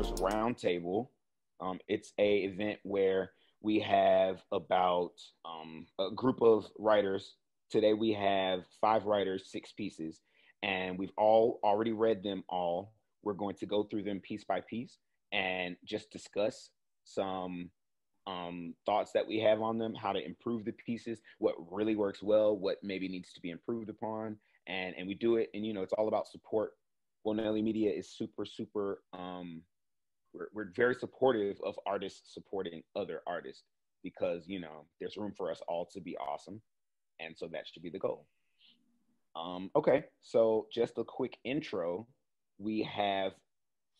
Writers Roundtable. Um, it's a event where we have about um, a group of writers. Today we have five writers, six pieces, and we've all already read them all. We're going to go through them piece by piece and just discuss some um, thoughts that we have on them, how to improve the pieces, what really works well, what maybe needs to be improved upon, and and we do it. And you know, it's all about support. Woe Nelly Media is super super. Um, we're we're very supportive of artists supporting other artists because you know there's room for us all to be awesome, and so that should be the goal. Um, okay, so just a quick intro. We have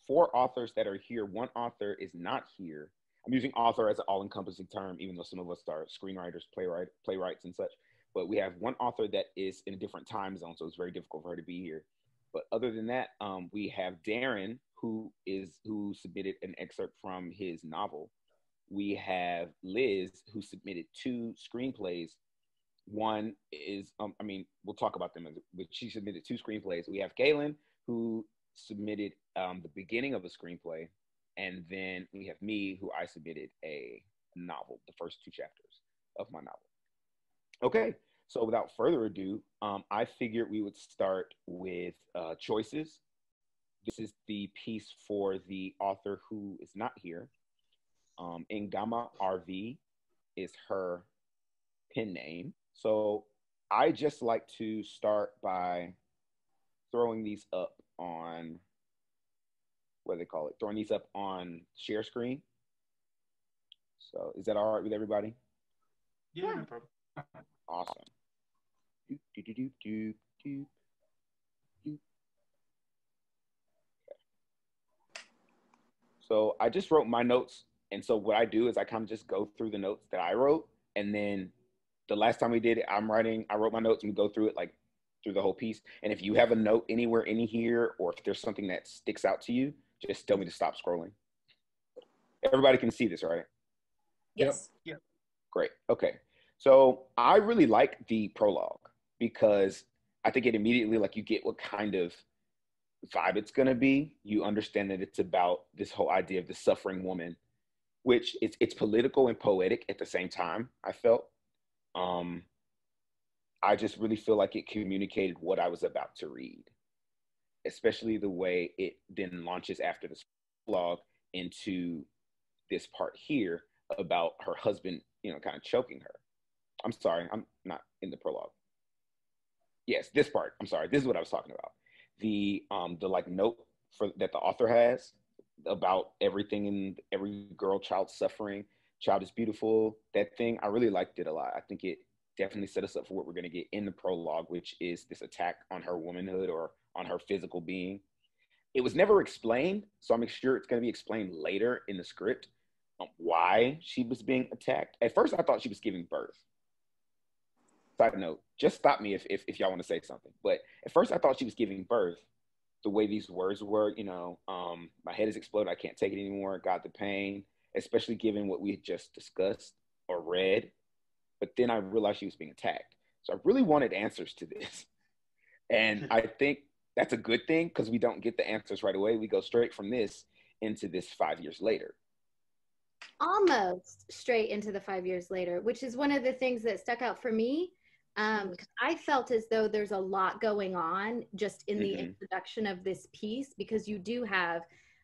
four authors that are here. One author is not here I'm using author as an all-encompassing term, even though some of us are screenwriters, playwright, playwrights, and such. But we have one author that is in a different time zone, so it's very difficult for her to be here. But other than that, um, we have Darren, who is who submitted an excerpt from his novel. We have Liz, who submitted two screenplays. One is, um, I mean, we'll talk about them, but she submitted two screenplays. We have Galen, who submitted um, the beginning of a screenplay, and then we have me, who I submitted a novel, the first two chapters of my novel. Okay, so without further ado, um, I figured we would start with uh, choices. This is the piece for the author who is not here. Um, Nigama RV is her pen name. So I just like to start by throwing these up on what do they call it? Throwing these up on share screen. So is that all right with everybody? Yeah, no problem. Awesome. Do, do, do, do, do, do, do. Okay. So I just wrote my notes. And so what I do is I kind of just go through the notes that I wrote. And then the last time we did it, I'm writing, I wrote my notes and we go through it like through the whole piece. And if you have a note anywhere in here, or if there's something that sticks out to you, just tell me to stop scrolling. Everybody can see this, right? Yes. Yep. Great. Okay. So I really like the prologue because I think it immediately like you get what kind of vibe it's gonna be. You understand that it's about this whole idea of the suffering woman, which it's it's political and poetic at the same time. I felt. Um, I just really feel like it communicated what I was about to read especially the way it then launches after the blog into this part here about her husband, you know, kind of choking her. I'm sorry, I'm not in the prologue. Yes, this part. I'm sorry. This is what I was talking about. The um the like note for that the author has about everything in every girl child suffering. Child is beautiful. That thing, I really liked it a lot. I think it definitely set us up for what we're going to get in the prologue, which is this attack on her womanhood or on her physical being. It was never explained, so I'm sure it's going to be explained later in the script um, why she was being attacked. At first, I thought she was giving birth. Side note, just stop me if, if, if y'all want to say something. But at first, I thought she was giving birth. The way these words were, you know, um, my head is exploded. I can't take it anymore. Got the pain, especially given what we had just discussed or read. But then I realized she was being attacked. So I really wanted answers to this. And I think that's a good thing because we don't get the answers right away. We go straight from this into this five years later. Almost straight into the five years later, which is one of the things that stuck out for me. Um, I felt as though there's a lot going on just in the mm-hmm. introduction of this piece because you do have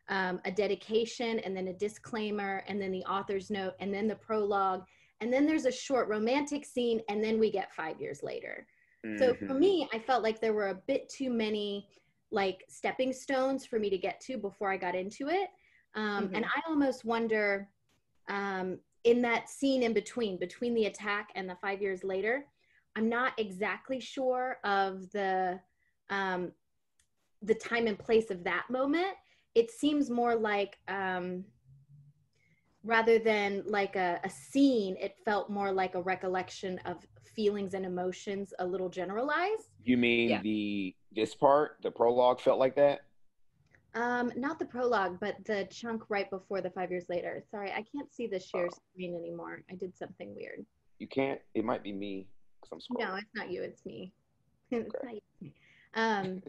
um, a dedication and then a disclaimer and then the author's note and then the prologue and then there's a short romantic scene and then we get five years later so for mm-hmm. me, I felt like there were a bit too many like stepping stones for me to get to before I got into it. Um, mm-hmm. And I almost wonder um, in that scene in between, between the attack and the five years later, I'm not exactly sure of the um, the time and place of that moment. It seems more like um, rather than like a, a scene, it felt more like a recollection of feelings and emotions a little generalized. You mean yeah. the this part, the prologue felt like that? Um, not the prologue, but the chunk right before the five years later. Sorry, I can't see the share oh. screen anymore. I did something weird. You can't. It might be me because I'm scrolling. No, it's not you. It's me. it's not you. Um,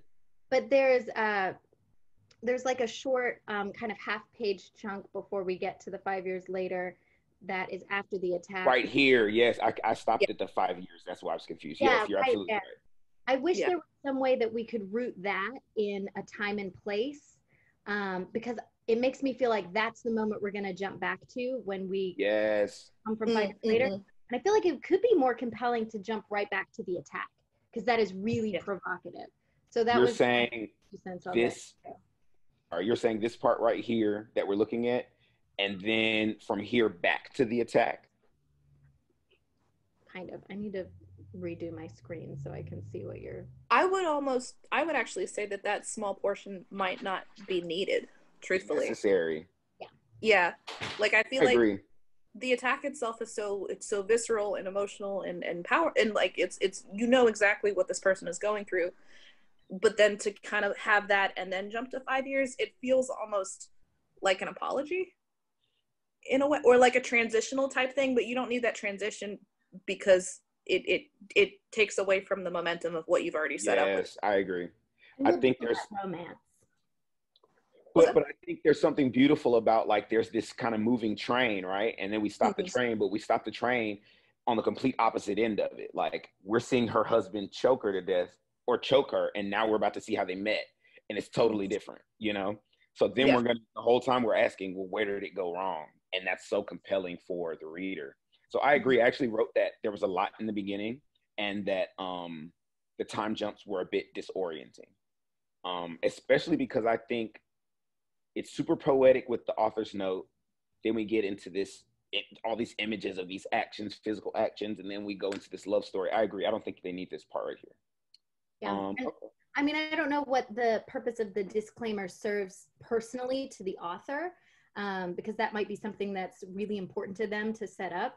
but there's uh, there's like a short um, kind of half page chunk before we get to the five years later that is after the attack. Right here, yes, I, I stopped yeah. at the five years. That's why I was confused. Yeah, yes, you're right absolutely there. right. I wish yeah. there was some way that we could root that in a time and place, um, because it makes me feel like that's the moment we're going to jump back to when we yes come from 5 mm-hmm. years later. And I feel like it could be more compelling to jump right back to the attack because that is really yeah. provocative. So that you're was saying this. Or you're saying this part right here that we're looking at, and then from here back to the attack. Kind of. I need to redo my screen so I can see what you're. I would almost. I would actually say that that small portion might not be needed. Truthfully, necessary. Yeah. Yeah, like I feel I like agree. The attack itself is so it's so visceral and emotional and and power and like it's it's you know exactly what this person is going through but then to kind of have that and then jump to five years, it feels almost like an apology in a way, or like a transitional type thing. But you don't need that transition because it it it takes away from the momentum of what you've already set yes, up. Yes, I agree. I think there's romance. But, but I think there's something beautiful about like there's this kind of moving train, right? And then we stop mm-hmm. the train, but we stop the train on the complete opposite end of it. Like we're seeing her husband choke her to death or choke her and now we're about to see how they met and it's totally different you know so then yeah. we're gonna the whole time we're asking well where did it go wrong and that's so compelling for the reader so i agree i actually wrote that there was a lot in the beginning and that um the time jumps were a bit disorienting um especially because i think it's super poetic with the author's note. Then we get into this it, all these images of these actions physical actions and then we go into this love story. I agree. I don't think they need this part right here. Yeah. Um, I mean, I don't know what the purpose of the disclaimer serves personally to the author, um, because that might be something that's really important to them to set up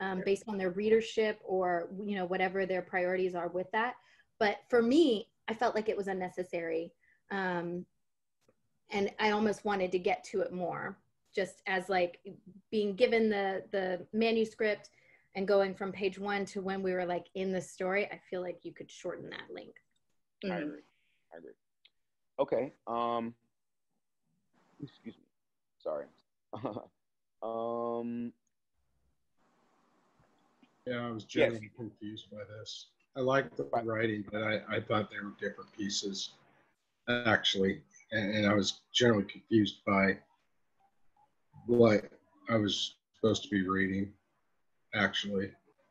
um, based on their readership or you know whatever their priorities are with that. But for me, I felt like it was unnecessary, um, and I almost wanted to get to it more, just as like being given the the manuscript and going from page one to when we were like in the story, I feel like you could shorten that link. Mm. I agree. I agree. Okay. Um, excuse me. Sorry. um. Yeah, I was generally yes. confused by this. I liked the writing, but I, I thought they were different pieces, actually, and, and I was generally confused by what I was supposed to be reading actually.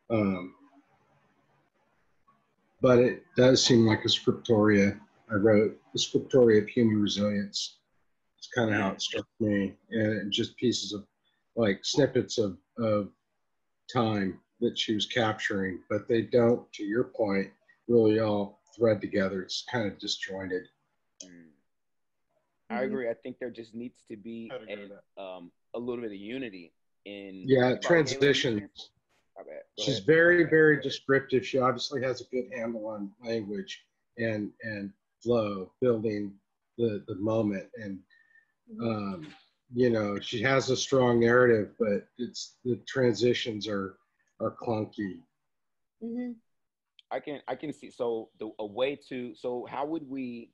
Um, but it does seem like a scriptoria. I wrote the scriptoria of human resilience. It's kind of how it struck me, and just pieces of like snippets of, of time that she was capturing, but they don't, to your point, really all thread together. It's kind of disjointed. I mm-hmm. agree. I think there just needs to be a, um, a little bit of unity in yeah transitions she's very very descriptive. She obviously has a good handle on language and and flow building the the moment. And um you know she has a strong narrative but it's the transitions are are clunky. Mm-hmm. i can i can see so the a way to so how would we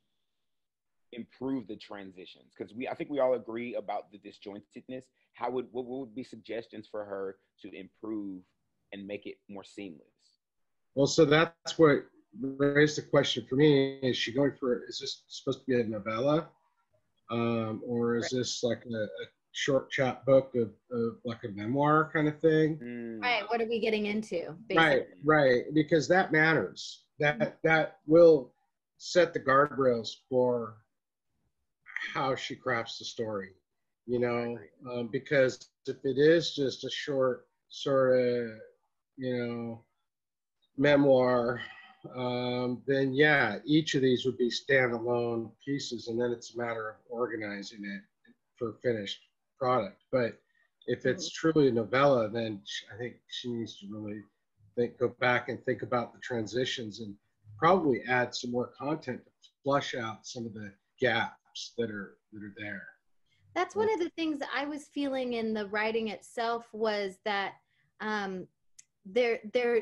improve the transitions because we i think we all agree about the disjointedness how would what would be suggestions for her to improve and make it more seamless well so that's what raised the question for me is she going for is this supposed to be a novella um, or is right. this like a, a short chapbook of, of, like a memoir kind of thing mm. right what are we getting into basically? right right because that matters that that will set the guardrails for how she crafts the story, you know, um, because if it is just a short sort of, you know, memoir, um, then yeah, each of these would be standalone pieces, and then it's a matter of organizing it for finished product. But if it's mm-hmm. truly a novella, then I think she needs to really think, go back and think about the transitions and probably add some more content to flush out some of the gaps gaps that are that are there that's one of the things that i was feeling in the writing itself was that um there there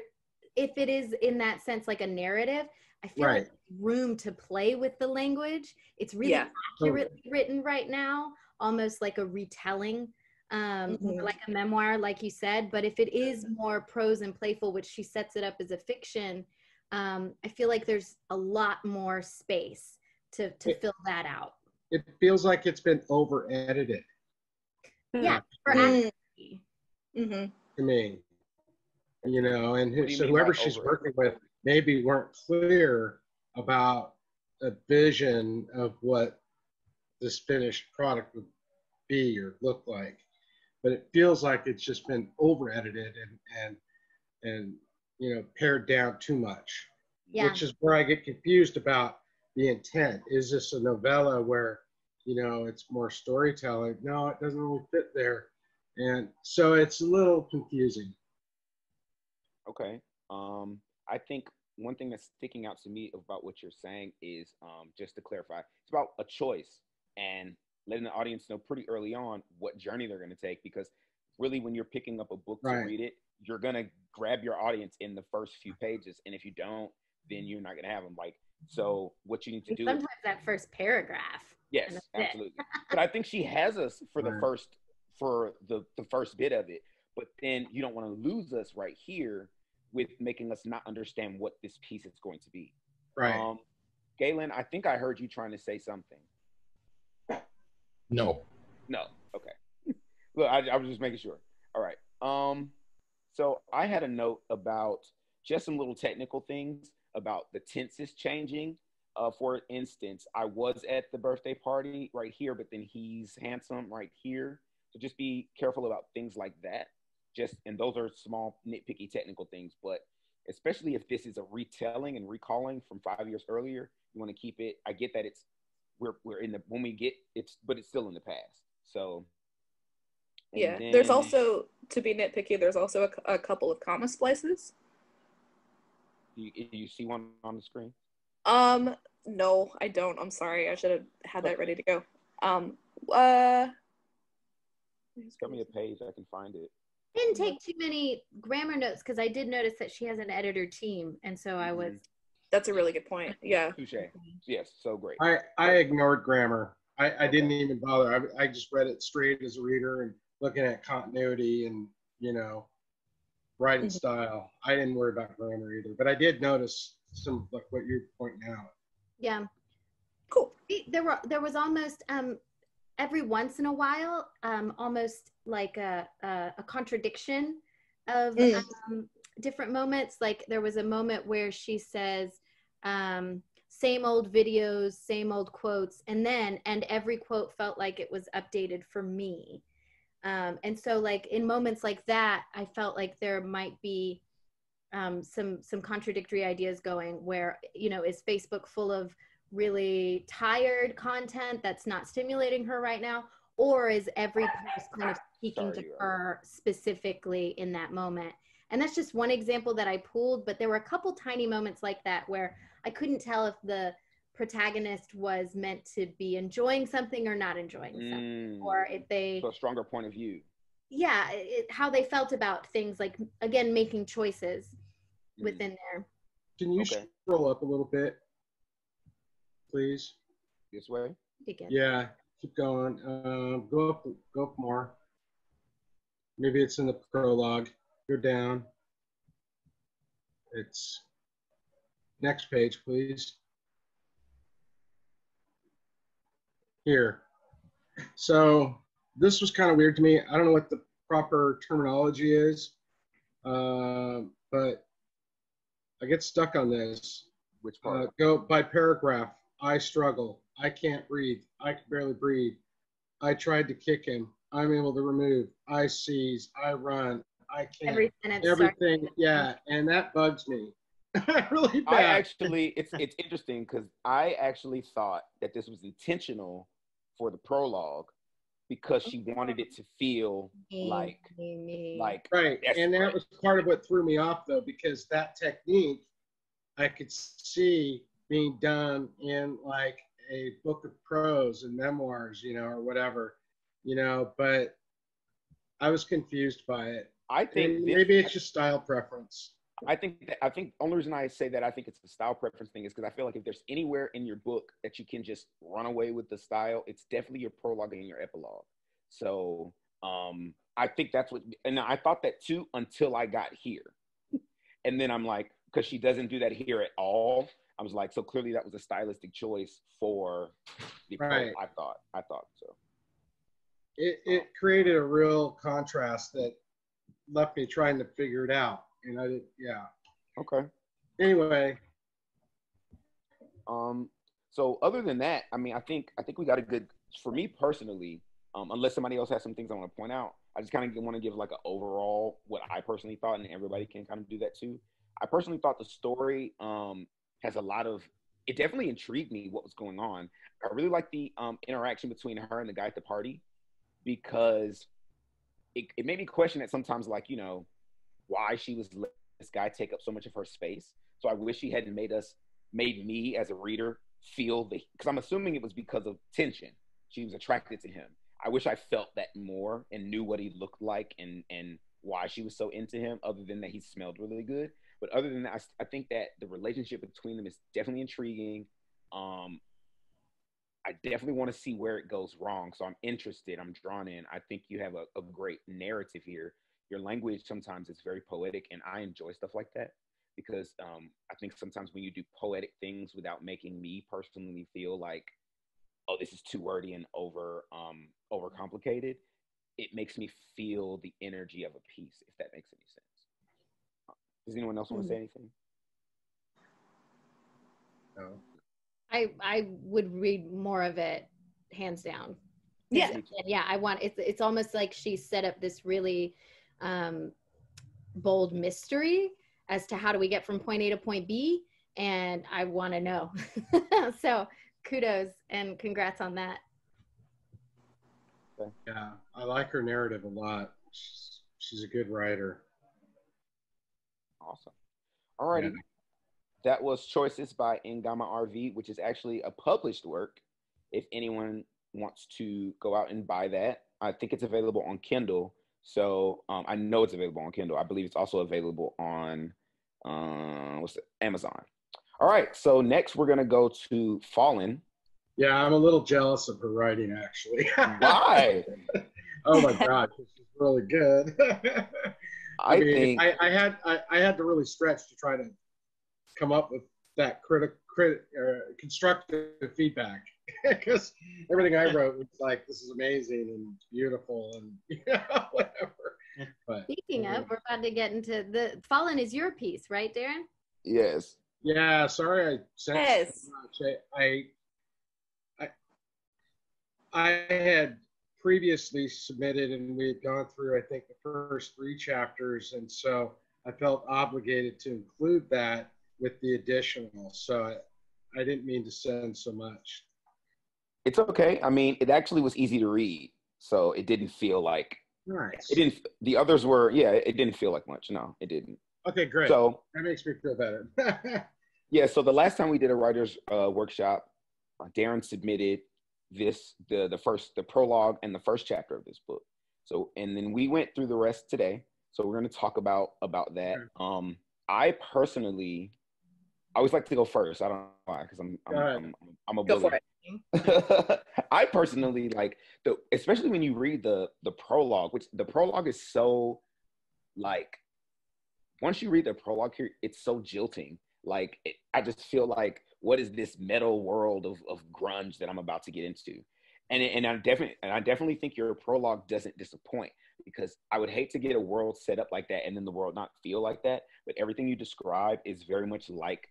if it is in that sense like a narrative i feel right. like room to play with the language it's really yeah. accurately written right now, almost like a retelling, um, Mhm. like a memoir, like you said. But if it is more prose and playful, which she sets it up as a fiction, um, I feel like there's a lot more space to to It- fill that out. It feels like it's been over edited Yeah, for Mm. accuracy. hmm to me. You know, and who, you so whoever she's over working with maybe weren't clear about a vision of what this finished product would be or look like. But it feels like it's just been over edited and and and you know pared down too much. Yeah, which is where I get confused about the intent. Is this a novella where, you know, it's more storytelling? No, it doesn't really fit there. And so it's a little confusing. Okay. Um, I think one thing that's sticking out to me about what you're saying is um, just to clarify, it's about a choice and letting the audience know pretty early on what journey they're going to take. Because really, when you're picking up a book to read it, you're going to grab your audience in the first few pages, and if you don't, then you're not going to have them. Like, so what you need to And do is sometimes that first paragraph. Yes, that's it. Absolutely. but I think she has us for the first for the the first bit of it. But then you don't want to lose us right here with making us not understand what this piece is going to be. Right. Um, Galen, I think I heard you trying to say something. No. No. Okay. Look, I, I was just making sure. All right. Um, so I had a note about just some little technical things about the tenses changing. Uh, for instance, I was at the birthday party right here, but then he's handsome right here. So just be careful about things like that. Just and those are small nitpicky technical things, but especially if this is a retelling and recalling from five years earlier, you want to keep it. I get that it's we're we're in the when we get it's but it's still in the past. So Yeah. There's also to be nitpicky. There's also a, a couple of comma splices. Do you, do you see one on the screen? Um, no, I don't. I'm sorry. I should have had that ready to go. Um, uh, Tell me a page, I can find it. didn't take too many grammar notes because I did notice that she has an editor team, and so I was. that's a really good point. Yeah. Touche. Yes, so great. I, I ignored grammar. I, I didn't even bother. I, I just read it straight as a reader and looking at continuity and, you know, writing Mhm. style. I didn't worry about grammar either. But I did notice some, like what you're pointing out. Yeah, Cool. there were there was almost um every once in a while um almost like a a, a contradiction of Mm. um, different moments. Like there was a moment where she says. Um, same old videos, same old quotes, and then and every quote felt like it was updated for me. Um, and so, like in moments like that, I felt like there might be um, some some contradictory ideas going. Where you know, is Facebook full of really tired content that's not stimulating her right now, or is every post kind of speaking Sorry, to her specifically in that moment? And that's just one example that I pulled, but there were a couple tiny moments like that where I couldn't tell if the protagonist was meant to be enjoying something or not enjoying something, Mm, or if they, so a stronger point of view. yeah, it, how they felt about things like again making choices. Within there. Can you Okay. scroll up a little bit, please? This way. Yeah, keep going. Um, go up, go up more. Maybe it's in the prologue. Go down. It's next page, please. Here. So this was kind of weird to me. I don't know what the proper terminology is, um, but I get stuck on this. Which Uh, part? go by paragraph. I struggle. I can't breathe. I can barely breathe. I tried to kick him. I'm able to remove. I seize. I run. I can't. Every sentence. starts- Everything. Yeah, and that bugs me really bad. I actually, it's it's interesting because I actually thought that this was intentional for the prologue because she wanted it to feel like me, me. like right, That's and that was part of what threw me off though, because that technique I could see being done in like a book of prose and memoirs, you know, or whatever, you know. But I was confused by it. I think And this- maybe it's just style preference. I think that I think the only reason I say that I think it's a style preference thing is because I feel like if there's anywhere in your book that you can just run away with the style, it's definitely your prologue and your epilogue. So um, I think that's what, and I thought that too until I got here, and then I'm like, because she doesn't do that here at all. I was like, so clearly that was a stylistic choice for the right. I thought. I thought so. It it created a real contrast that left me trying to figure it out, and I did. Yeah. Okay. Anyway. Um. So other than that, I mean, I think I think we got a good. For me personally, um, unless somebody else has some things I want to point out, I just kind of want to give like an overall what I personally thought, and everybody can kind of do that too. I personally thought the story um, has a lot of it definitely intrigued me what was going on. I really like the um, interaction between her and the guy at the party because it, it made me question it sometimes, like, you know, why she was letting this guy take up so much of her space. So I wish she hadn't made us, made me as a reader feel the, because I'm assuming it was because of tension. She was attracted to him. I wish I felt that more and knew what he looked like and, and why she was so into him, other than that he smelled really good. But other than that, I, I think that the relationship between them is definitely intriguing. Um, I definitely want to see where it goes wrong. So I'm interested. I'm drawn in. I think you have a, a great narrative here. Your language sometimes is very poetic, and I enjoy stuff like that because um, I think sometimes when you do poetic things without making me personally feel like, oh, this is too wordy and over um, over complicated, it makes me feel the energy of a piece. If that makes any sense. Does anyone else want to say hmm. anything? No. I I would read more of it, hands down. Yeah. yeah, I want it's it's almost like she set up this really um, bold mystery as to how do we get from point A to point B, and I want to know. so kudos and congrats on that. Yeah, I like her narrative a lot. She's, she's a good writer. Awesome. All righty. Yeah. That was Choices by Nigama RV, which is actually a published work. If anyone wants to go out and buy that, I think it's available on Kindle. So um, I know it's available on Kindle. I believe it's also available on uh, what's it? Amazon. All right. So next we're gonna go to Fallen. Yeah, I'm a little jealous of her writing actually. Why? oh my god, this is really good. I, I mean, think I, I had I, I, had to really stretch to try to come up with that critic, crit, uh, constructive feedback because everything I wrote was like this is amazing and beautiful and you know, whatever. But, Speaking of, we're about to get into the Fallen is your piece, right, Darren? Yes. Yeah. Sorry, I sent yes. so much. I, I I had previously submitted and we had gone through, I think, the first three chapters. And so I felt obligated to include that with the additional. So I, I didn't mean to send so much. It's okay. I mean, it actually was easy to read. So it didn't feel like nice. It didn't. The others were, yeah. It didn't feel like much. No, it didn't. Okay, great. So that makes me feel better. yeah. So the last time we did a writers uh, workshop, uh, Darren submitted this the the first the prologue and the first chapter of this book. So and then we went through the rest today. So we're going to talk about about that. Um, I personally, I always like to go first. I don't know why because I'm I'm, I'm, I'm a bully. I personally like the especially when you read the the prologue, which the prologue is so like once you read the prologue here, it's so jilting. Like it, I just feel like what is this metal world of, of grunge that I'm about to get into? And, and I definitely and I definitely think your prologue doesn't disappoint because I would hate to get a world set up like that and then the world not feel like that. But everything you describe is very much like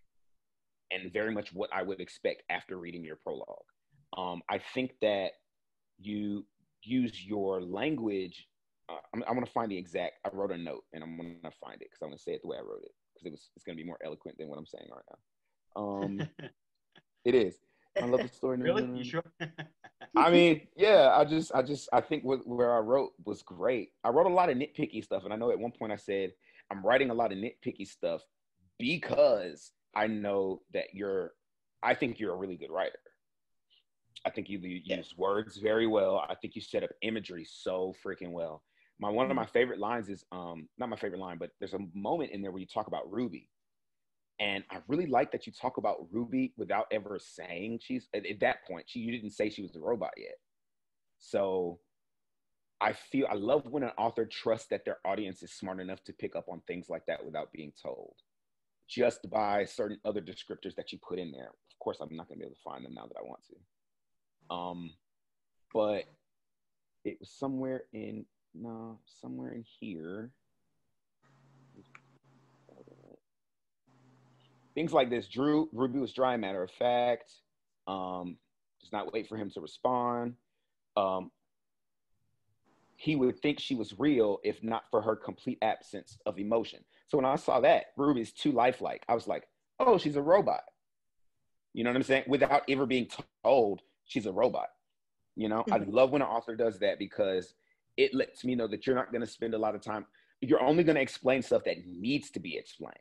and very much what I would expect after reading your prologue. Um, I think that you use your language. Uh, I'm, I'm going to find the exact. I wrote a note and I'm going to find it because I'm going to say it the way I wrote it because it was it's going to be more eloquent than what I'm saying right now. Um, it is. I love the story. really? You sure? I mean, yeah. I just, I just, I think what, where I wrote was great. I wrote a lot of nitpicky stuff, and I know at one point I said I'm writing a lot of nitpicky stuff because I know that you're. I think you're a really good writer. I think you use yeah. words very well. I think you set up imagery so freaking well. My one of my favorite lines is um not my favorite line, but there's a moment in there where you talk about Ruby. And I really like that you talk about Ruby without ever saying she's at, at that point, she you didn't say she was a robot yet. So I feel I love when an author trusts that their audience is smart enough to pick up on things like that without being told, just by certain other descriptors that you put in there. Of course, I'm not going to be able to find them now that I want to. Um, but it was somewhere in no, somewhere in here. Things like this. Drew Ruby was dry. Matter of fact, um, does not wait for him to respond. Um, he would think she was real if not for her complete absence of emotion. So when I saw that, Ruby's too lifelike, I was like, oh, she's a robot. You know what I'm saying? Without ever being told she's a robot. You know, I mm-hmm. love when an author does that because it lets me know that you're not going to spend a lot of time. You're only going to explain stuff that needs to be explained.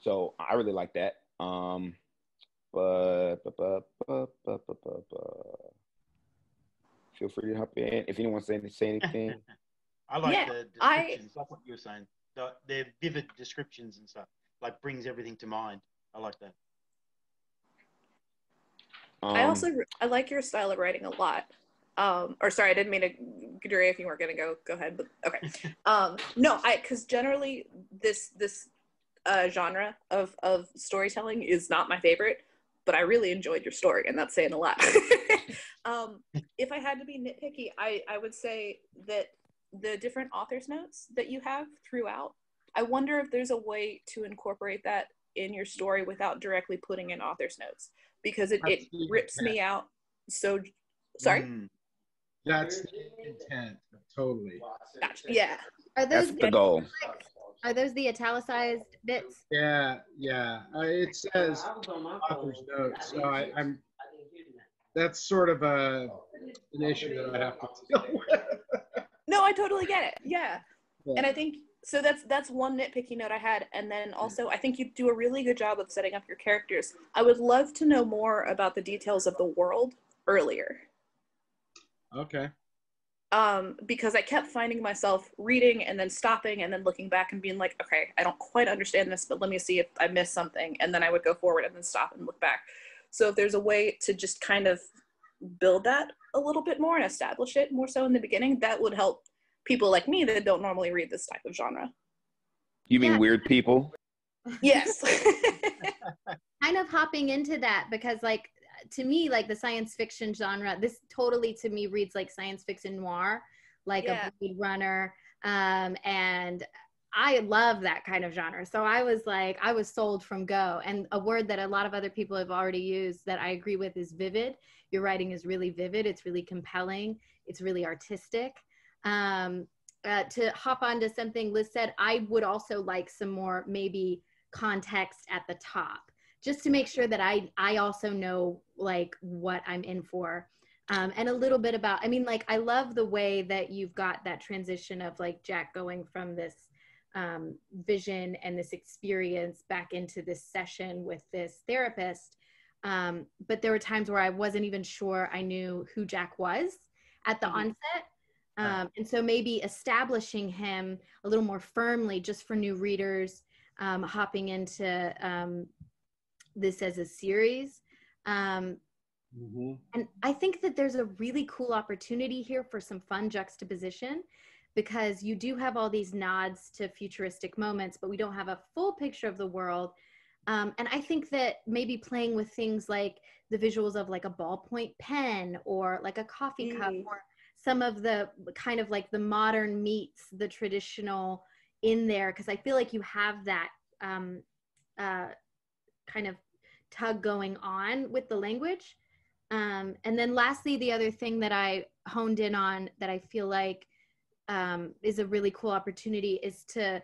So I really like that. Um, but, but, but, but, but, but, but feel free to hop in. If anyone say say anything. I like yeah, the descriptions, I, like what you were saying. The, the vivid descriptions and stuff, like brings everything to mind. I like that. Um, I also I like your style of writing a lot. Um, or sorry, I didn't mean to, Gaduri, if you weren't gonna go, go ahead. But okay. Um, no, I because generally this this uh, genre of of storytelling is not my favorite, but I really enjoyed your story, and that's saying a lot. um, if I had to be nitpicky, I, I would say that the different author's notes that you have throughout, I wonder if there's a way to incorporate that in your story without directly putting in author's notes because it, it rips me out. So, sorry? Mm, that's the intent, totally. Gotcha. Yeah. Are those that's the goal. Are those the italicized bits? Yeah, yeah. Uh, it says author's notes, so I, I'm that's sort of a an issue that I have to deal with. no, I totally get it. Yeah. yeah. And I think so that's that's one nitpicky note I had. And then also I think you do a really good job of setting up your characters. I would love to know more about the details of the world earlier. Okay. Um, because I kept finding myself reading and then stopping and then looking back and being like, okay, I don't quite understand this, but let me see if I missed something. And then I would go forward and then stop and look back. So if there's a way to just kind of build that a little bit more and establish it more so in the beginning, that would help people like me that don't normally read this type of genre. You mean yeah. weird people? Yes. kind of hopping into that because like to me like the science fiction genre this totally to me reads like science fiction noir like yeah. a Blade Runner um, and I love that kind of genre. So I was like, I was sold from go. And a word that a lot of other people have already used that I agree with is vivid. Your writing is really vivid. It's really compelling. It's really artistic. Um, uh, to hop onto something Liz said, I would also like some more maybe context at the top, just to make sure that I I also know like what I'm in for. Um, and a little bit about, I mean, like I love the way that you've got that transition of like Jack going from this um, vision and this experience back into this session with this therapist. Um, but there were times where I wasn't even sure I knew who Jack was at the mm-hmm. onset. Um, and so maybe establishing him a little more firmly just for new readers um, hopping into um, this as a series. Um, mm-hmm. And I think that there's a really cool opportunity here for some fun juxtaposition because you do have all these nods to futuristic moments, but we don't have a full picture of the world. Um, and I think that maybe playing with things like the visuals of like a ballpoint pen or like a coffee mm. cup or some of the kind of like the modern meets the traditional in there, because I feel like you have that um, uh, kind of tug going on with the language. Um, and then lastly, the other thing that I honed in on that I feel like um, is a really cool opportunity is to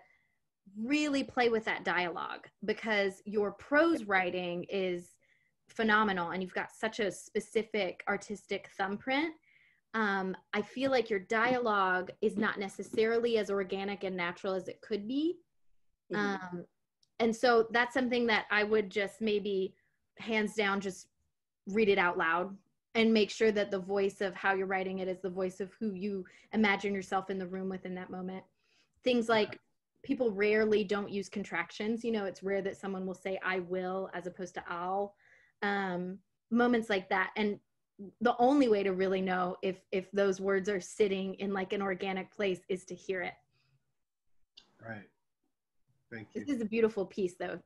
really play with that dialogue because your prose writing is phenomenal and you've got such a specific artistic thumbprint. Um, i feel like your dialogue is not necessarily as organic and natural as it could be. Mm-hmm. um, and so that's something that i would just maybe hands down just read it out loud and make sure that the voice of how you're writing it is the voice of who you imagine yourself in the room with in that moment. Things like people rarely don't use contractions. You know it's rare that someone will say i will as opposed to i'll. Um, moments like that. And the only way to really know if if those words are sitting in like an organic place is to hear it. Right. Thank you. This is a beautiful piece though.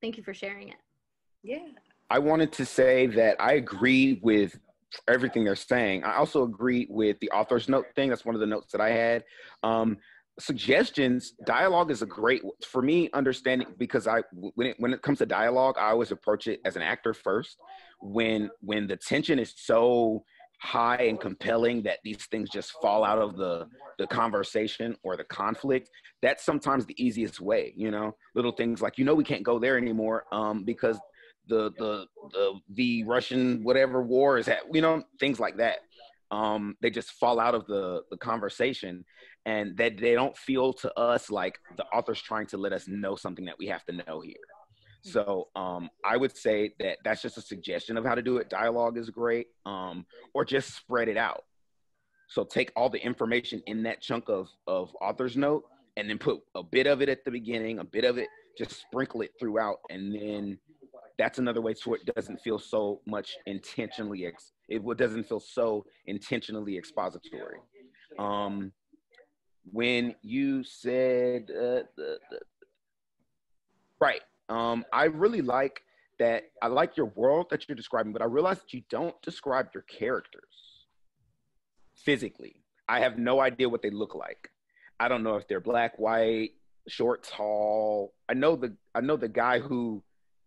Thank you for sharing it. Yeah. I wanted to say that i agree with everything they're saying. I also agree with the author's note thing. That's one of the notes that i had. Um, suggestions dialogue is a great for me understanding because i when it, when it comes to dialogue i always approach it as an actor first. When when the tension is so high and compelling that these things just fall out of the the conversation or the conflict that's sometimes the easiest way you know? Little things like you know we can't go there anymore um because the the the, the russian whatever war is at you know things like that um, they just fall out of the, the conversation and that they don't feel to us like the author's trying to let us know something that we have to know here. Hmm. So um, I would say that that's just a suggestion of how to do it. Dialogue is great, um, or just spread it out. So take all the information in that chunk of of author's note, and then put a bit of it at the beginning, a bit of it, just sprinkle it throughout, and then that's another way to it doesn't feel so much intentionally ex- it doesn't feel so intentionally expository. Um when you said uh, the, the, right um i really like that i like your world that you're describing but i realize that you don't describe your characters physically. I have no idea what they look like. I don't know if they're black white short tall. I know the i know the guy who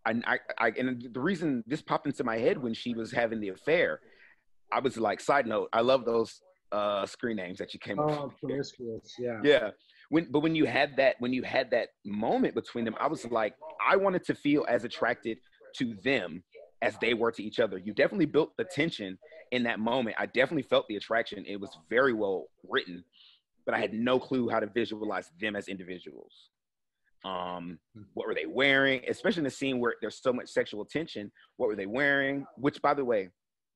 I, I, I, and the reason this popped into my head when she was having the affair, I was like, side note, I love those uh, screen names that you came oh, up promiscuous, yeah. Yeah. When, but when you had that, when you had that moment between them, I was like, I wanted to feel as attracted to them as they were to each other. You definitely built the tension in that moment. I definitely felt the attraction. It was very well written, but I had no clue how to visualize them as individuals um hmm. what were they wearing especially in the scene where there's so much sexual tension what were they wearing which by the way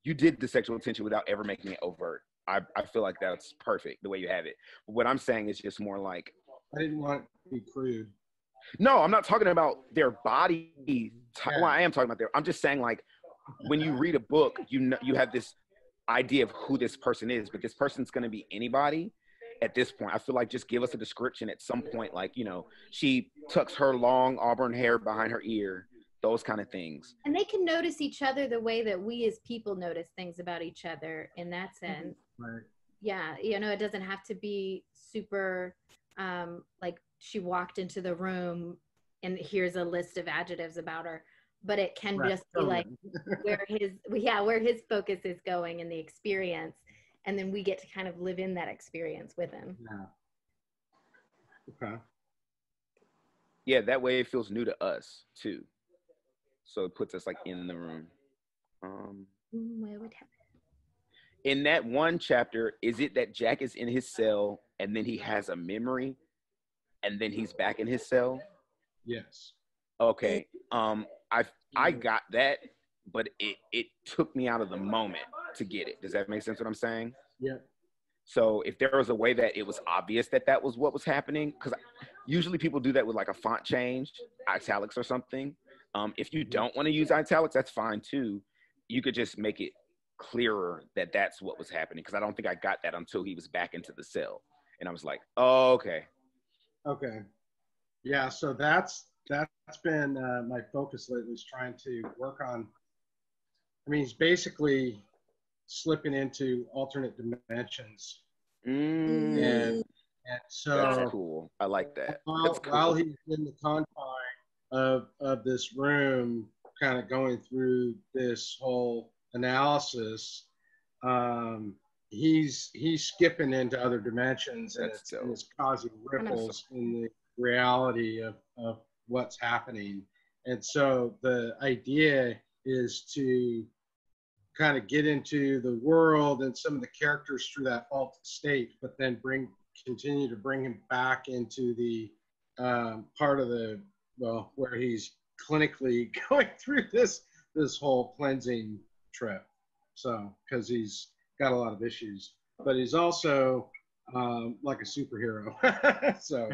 you did the sexual tension without ever making it overt i, I feel like that's perfect the way you have it but what i'm saying is just more like i didn't want to be crude no i'm not talking about their body yeah. well i am talking about their i'm just saying like when you read a book you know you have this idea of who this person is but this person's going to be anybody at this point. I feel like just give us a description at some point, like, you know, she tucks her long auburn hair behind her ear, those kind of things. And they can notice each other the way that we as people notice things about each other in that mm-hmm. sense. Right. Yeah. You know, it doesn't have to be super um like she walked into the room and here's a list of adjectives about her but it can right. just be like where his yeah where his focus is going in the experience and then we get to kind of live in that experience with him. Yeah. Okay. Yeah, that way it feels new to us too. So it puts us like in the room. Um, what would happen? In that one chapter, is it that Jack is in his cell and then he has a memory and then he's back in his cell? Yes. Okay. Um, I I got that, but it it took me out of the moment to get it. Does that make sense what I'm saying? Yeah. So if there was a way that it was obvious that that was what was happening, because usually people do that with like a font change, italics or something. Um, if you don't want to use italics, that's fine too. You could just make it clearer that that's what was happening. Because I don't think I got that until he was back into the cell, and I was like, oh, okay. Okay. Yeah. So that's that's been uh, my focus lately is trying to work on. I mean, he's basically slipping into alternate dimensions. Mm. And, and so that's cool. I like that. While, cool. while he's in the confine of, of this room, kind of going through this whole analysis, um, he's he's skipping into other dimensions and it's, and it's, causing ripples in the reality of, of what's happening. And so the idea is to kind of get into the world and some of the characters through that alt state, but then bring continue to bring him back into the um, part of the well where he's clinically going through this this whole cleansing trip. So because he's got a lot of issues, but he's also um, like a superhero. so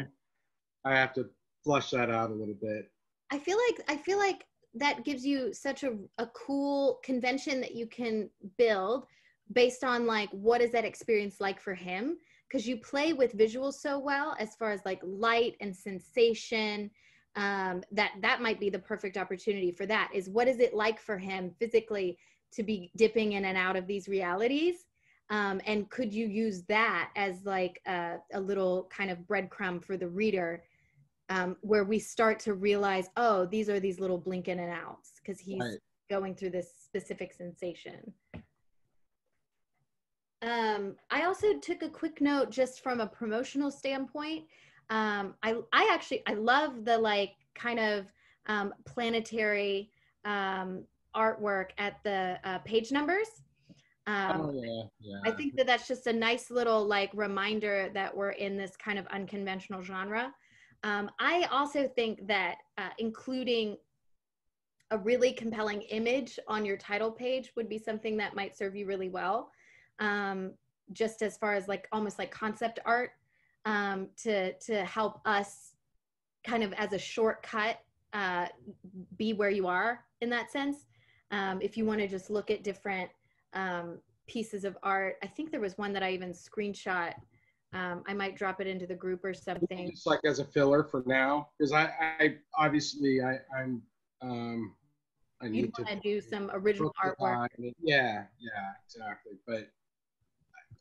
I have to flush that out a little bit. I feel like I feel like that gives you such a, a cool convention that you can build based on like what is that experience like for him? Because you play with visuals so well as far as like light and sensation um, that that might be the perfect opportunity for that is what is it like for him physically to be dipping in and out of these realities? Um, and could you use that as like a, a little kind of breadcrumb for the reader um, where we start to realize oh these are these little blink in and outs because he's right. going through this specific sensation um, I also took a quick note just from a promotional standpoint. Um, I, I actually, I love the like kind of um, planetary um, artwork at the uh, page numbers. Um, oh, yeah, yeah. I think that that's just a nice little like reminder that we're in this kind of unconventional genre. Um, I also think that uh, including a really compelling image on your title page would be something that might serve you really well um, just as far as like almost like concept art um, to to help us kind of as a shortcut uh, be where you are in that sense. Um, if you want to just look at different um, pieces of art, I think there was one that I even screenshot. Um, I might drop it into the group or something. Just like as a filler for now, because I, I obviously I, I'm um, I need to do some original artwork. Yeah, yeah, exactly. But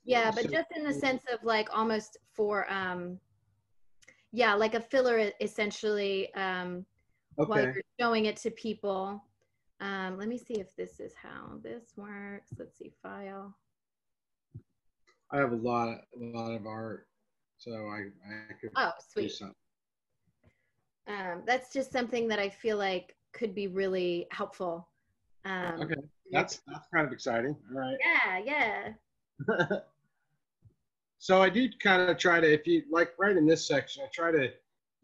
yeah but just in the sense of like almost for um yeah like a filler essentially um okay. while you're showing it to people um let me see if this is how this works let's see file i have a lot a lot of art so i i could oh sweet. um that's just something that i feel like could be really helpful. Um okay that's that's kind of exciting all right. Yeah yeah. So I do kind of try to, if you like, right in this section, I try to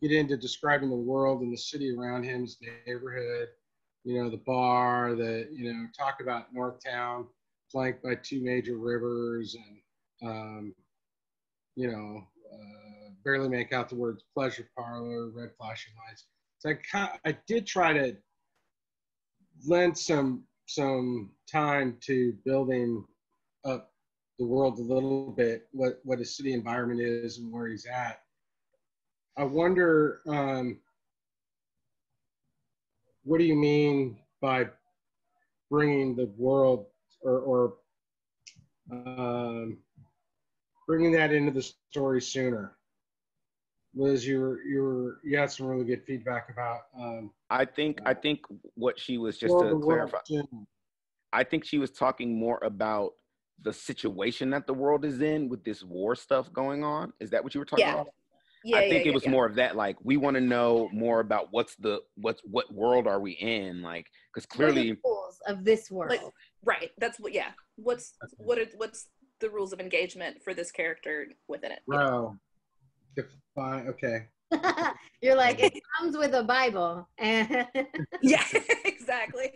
get into describing the world and the city around him's neighborhood. You know, the bar, the you know, talk about Northtown, flanked by two major rivers, and um, you know, uh, barely make out the words pleasure parlor, red flashing lights. So I, I did try to lend some some time to building up the world a little bit, what, what his city environment is and where he's at. I wonder, um, what do you mean by bringing the world or, or um, bringing that into the story sooner? Liz, you were, you were, you had some really good feedback about. Um, I think I think what she was just to clarify. I think she was talking more about the situation that the world is in with this war stuff going on. Is that what you were talking yeah. about? Yeah, I think yeah, it was yeah, more of that. Like, we want to know more about what's the what's what world are we in? Like, because clearly rules of this world. Like, right. That's what. Yeah. What's what? Are, what's the rules of engagement for this character within it? Wow. Define. Okay. You're like, it comes with a Bible. yeah, exactly.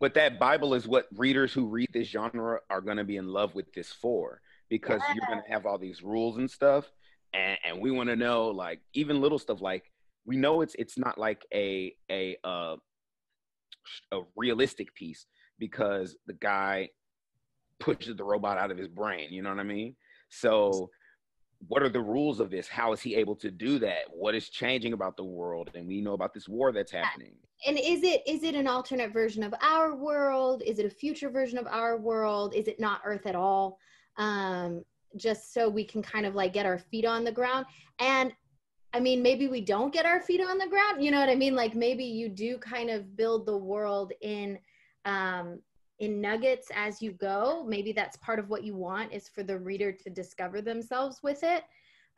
But that Bible is what readers who read this genre are going to be in love with this for because yeah. you're going to have all these rules and stuff. And, and we want to know, like, even little stuff like, we know it's it's not like a a uh, a realistic piece because the guy pushes the robot out of his brain. You know what I mean? So what are the rules of this? How is he able to do that? What is changing about the world? And we know about this war that's happening. And is it is it an alternate version of our world? Is it a future version of our world? Is it not Earth at all? Um, just so we can kind of like get our feet on the ground. And I mean, maybe we don't get our feet on the ground. You know what I mean? Like maybe you do kind of build the world in um, in nuggets as you go. Maybe that's part of what you want is for the reader to discover themselves with it.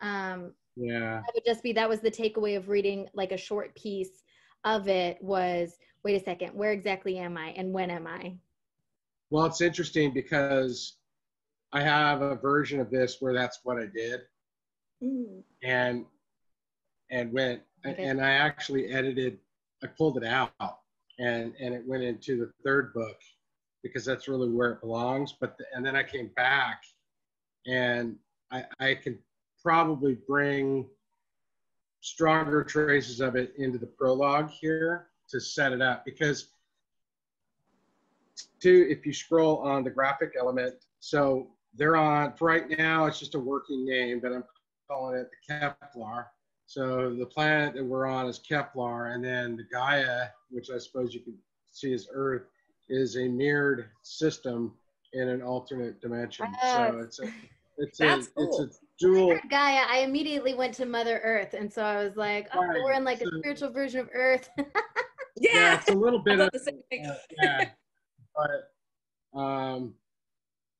Um, yeah. That would just be that was the takeaway of reading like a short piece of it was wait a second, where exactly am I and when am I? Well, it's interesting because I have a version of this where that's what I did. Mm. And and went okay. and I actually edited I pulled it out and and it went into the third book because that's really where it belongs. But the, and then I came back, and I, I can probably bring stronger traces of it into the prologue here to set it up because two if you scroll on the graphic element so they're on for right now it's just a working name but i'm calling it the kepler so the planet that we're on is kepler and then the gaia which i suppose you can see as earth is a mirrored system in an alternate dimension so it's a it's That's a cool. it's a dual Gaia. I immediately went to Mother Earth, and so I was like, oh, right. we're in like so, a spiritual version of Earth. yeah. yeah, it's a little bit of the same thing. Uh, yeah, but um,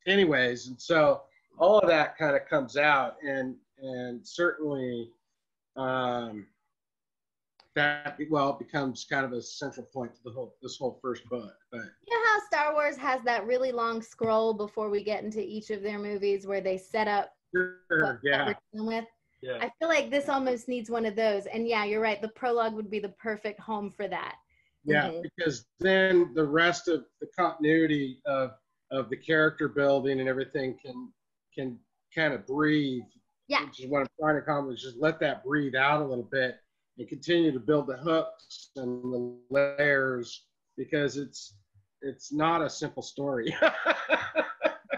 anyways, and so all of that kind of comes out, and and certainly um, that well becomes kind of a central point to the whole this whole first book. But you know how Star Wars has that really long scroll before we get into each of their movies where they set up sure, yeah. with. Yeah. I feel like this almost needs one of those. And yeah, you're right. The prologue would be the perfect home for that. Yeah, mm-hmm. because then the rest of the continuity of of the character building and everything can can kind of breathe. Yeah. Which is what I'm trying to accomplish. Just let that breathe out a little bit and continue to build the hooks and the layers because it's it's not a simple story.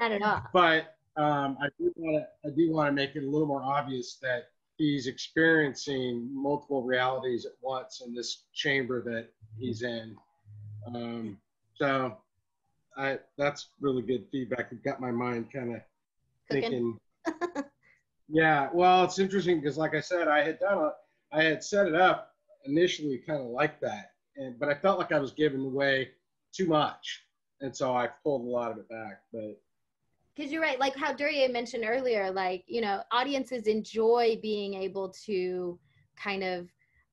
not at all. But um, I do want to I do want to make it a little more obvious that he's experiencing multiple realities at once in this chamber that he's in. Um, so I that's really good feedback. It got my mind kind of thinking. yeah, well, it's interesting because, like I said, I had done a I had set it up initially kind of like that, and but I felt like I was giving away too much, and so I pulled a lot of it back. But because you're right, like how Dureyea mentioned earlier, like you know, audiences enjoy being able to kind of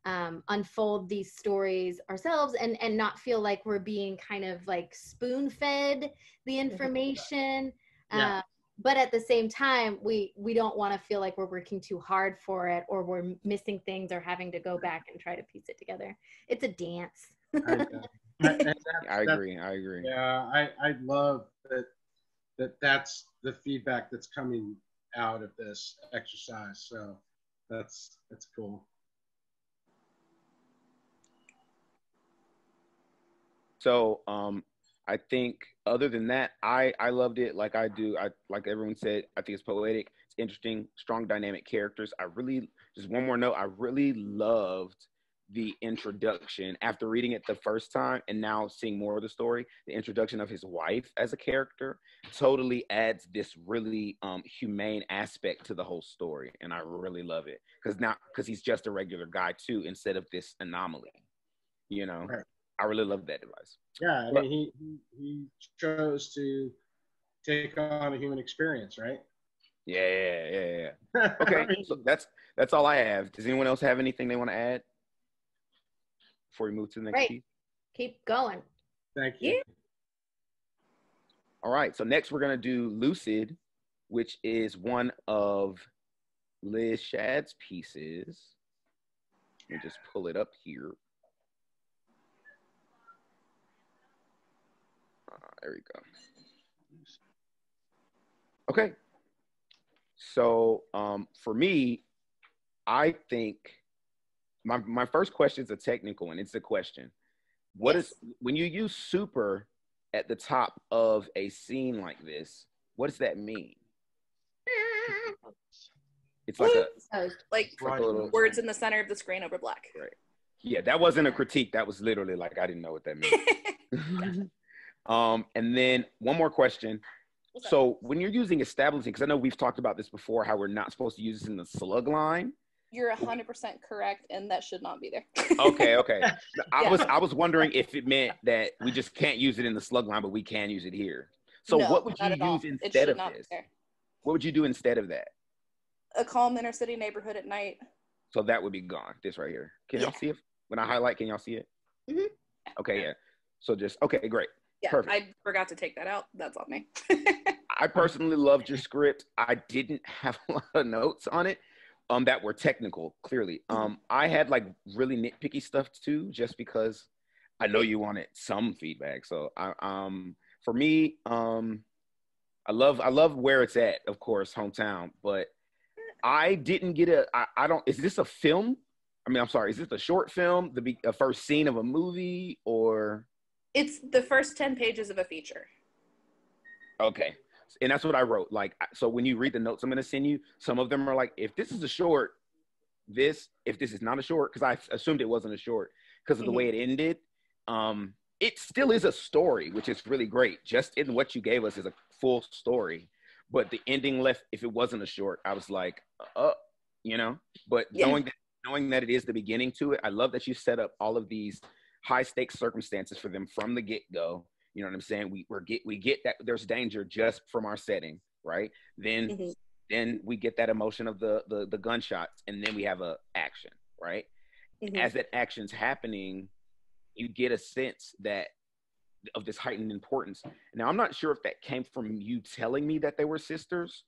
um, unfold these stories ourselves and and not feel like we're being kind of like spoon fed the information. Yeah. Um, but at the same time we we don't want to feel like we're working too hard for it or we're missing things or having to go back and try to piece it together. It's a dance. I, I agree i agree. Yeah i i love that that that's the feedback that's coming out of this exercise so that's that's cool. So um I think other than that, I I loved it like I do. I like everyone said. I think it's poetic. It's interesting, strong dynamic characters. I really just one more note. I really loved the introduction after reading it the first time and now seeing more of the story the introduction of his wife as a character totally adds this really um, humane aspect to the whole story and i really love it because now because he's just a regular guy too instead of this anomaly you know right. I really love that device. Yeah, I mean, he, he, he chose to take on a human experience, right? Yeah, yeah, yeah, yeah. Okay, so that's that's all I have. Does anyone else have anything they want to add before we move to the next right. piece? Keep going. Thank you. Yeah. All right, so next we're gonna do Lucid, which is one of Liz Schad's pieces. Let me just pull it up here. There we go. Okay. So um, for me, I think my my first question is a technical one. It's a question. What yes. is when you use super at the top of a scene like this? What does that mean? It's like a like, like a words in the center of the screen over black. Right. Yeah, that wasn't a critique. That was literally like I didn't know what that meant. Um, and then one more question. So when you're using establishing, because I know we've talked about this before, how we're not supposed to use this in the slug line. You're hundred percent correct, and that should not be there. okay, okay. I yeah. was I was wondering if it meant that we just can't use it in the slug line, but we can use it here. So no, what would you use instead of this? What would you do instead of that? A calm inner city neighborhood at night. So that would be gone. This right here. Can yeah. y'all see it? When I highlight, can y'all see it? Mm-hmm. Okay, yeah. So just okay, great. Yeah, Perfect. I forgot to take that out. That's on me. I personally loved your script. I didn't have a lot of notes on it um, that were technical, clearly. Mm-hmm. Um, I had like really nitpicky stuff too, just because I know you wanted some feedback. So I, um, for me, um, I love I love where it's at, of course, hometown. But I didn't get a. I, I don't. Is this a film? I mean, I'm sorry. Is this a short film? The be, a first scene of a movie, or? It's the first ten pages of a feature. Okay, and that's what I wrote. Like, so when you read the notes I'm going to send you, some of them are like, if this is a short, this. If this is not a short, because I assumed it wasn't a short because of the mm-hmm. way it ended. Um, it still is a story, which is really great. Just in what you gave us is a full story. But the ending left, if it wasn't a short, I was like, uh, you know. But yeah. knowing that knowing that it is the beginning to it, I love that you set up all of these high stakes circumstances for them from the get go. You know what I'm saying? We we get we get that there's danger just from our setting, right? Then mm-hmm. then we get that emotion of the the the gunshots, and then we have a action, right? Mm-hmm. As that action's happening, you get a sense that of this heightened importance. Now, I'm not sure if that came from you telling me that they were sisters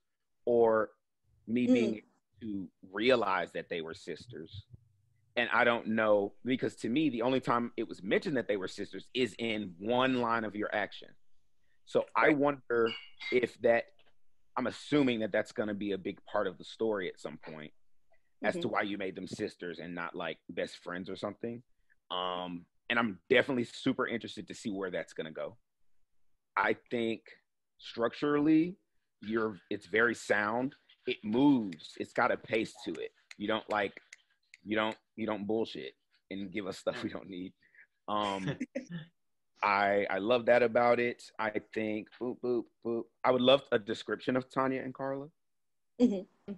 or me mm. being to realize that they were sisters. And I don't know because to me, the only time it was mentioned that they were sisters is in one line of your action. So I wonder if that, I'm assuming that that's going to be a big part of the story at some point as mm-hmm. to why you made them sisters and not like best friends or something. Um, and I'm definitely super interested to see where that's going to go. I think structurally, you're it's very sound. It moves. It's got a pace to it. You don't like you don't you don't bullshit and give us stuff we don't need. Um I I love that about it. I think boop boop boop. I would love a description of Tanya and Carla. Mm-hmm.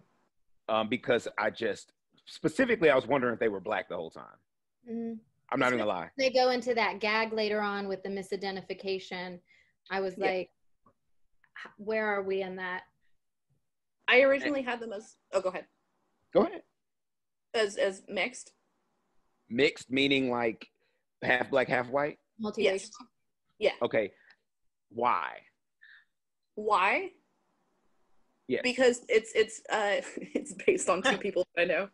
Um, because I just specifically I was wondering if they were black the whole time. Mm-hmm. I'm not even gonna lie. They go into that gag later on with the misidentification. I was yeah. like, where are we in that? I originally had them as oh go ahead. Go ahead. As as mixed. Mixed meaning like half black, half white? Multiracial. Yes. Yeah. Okay. Why? Why? Yeah. Because it's it's uh it's based on two people I know.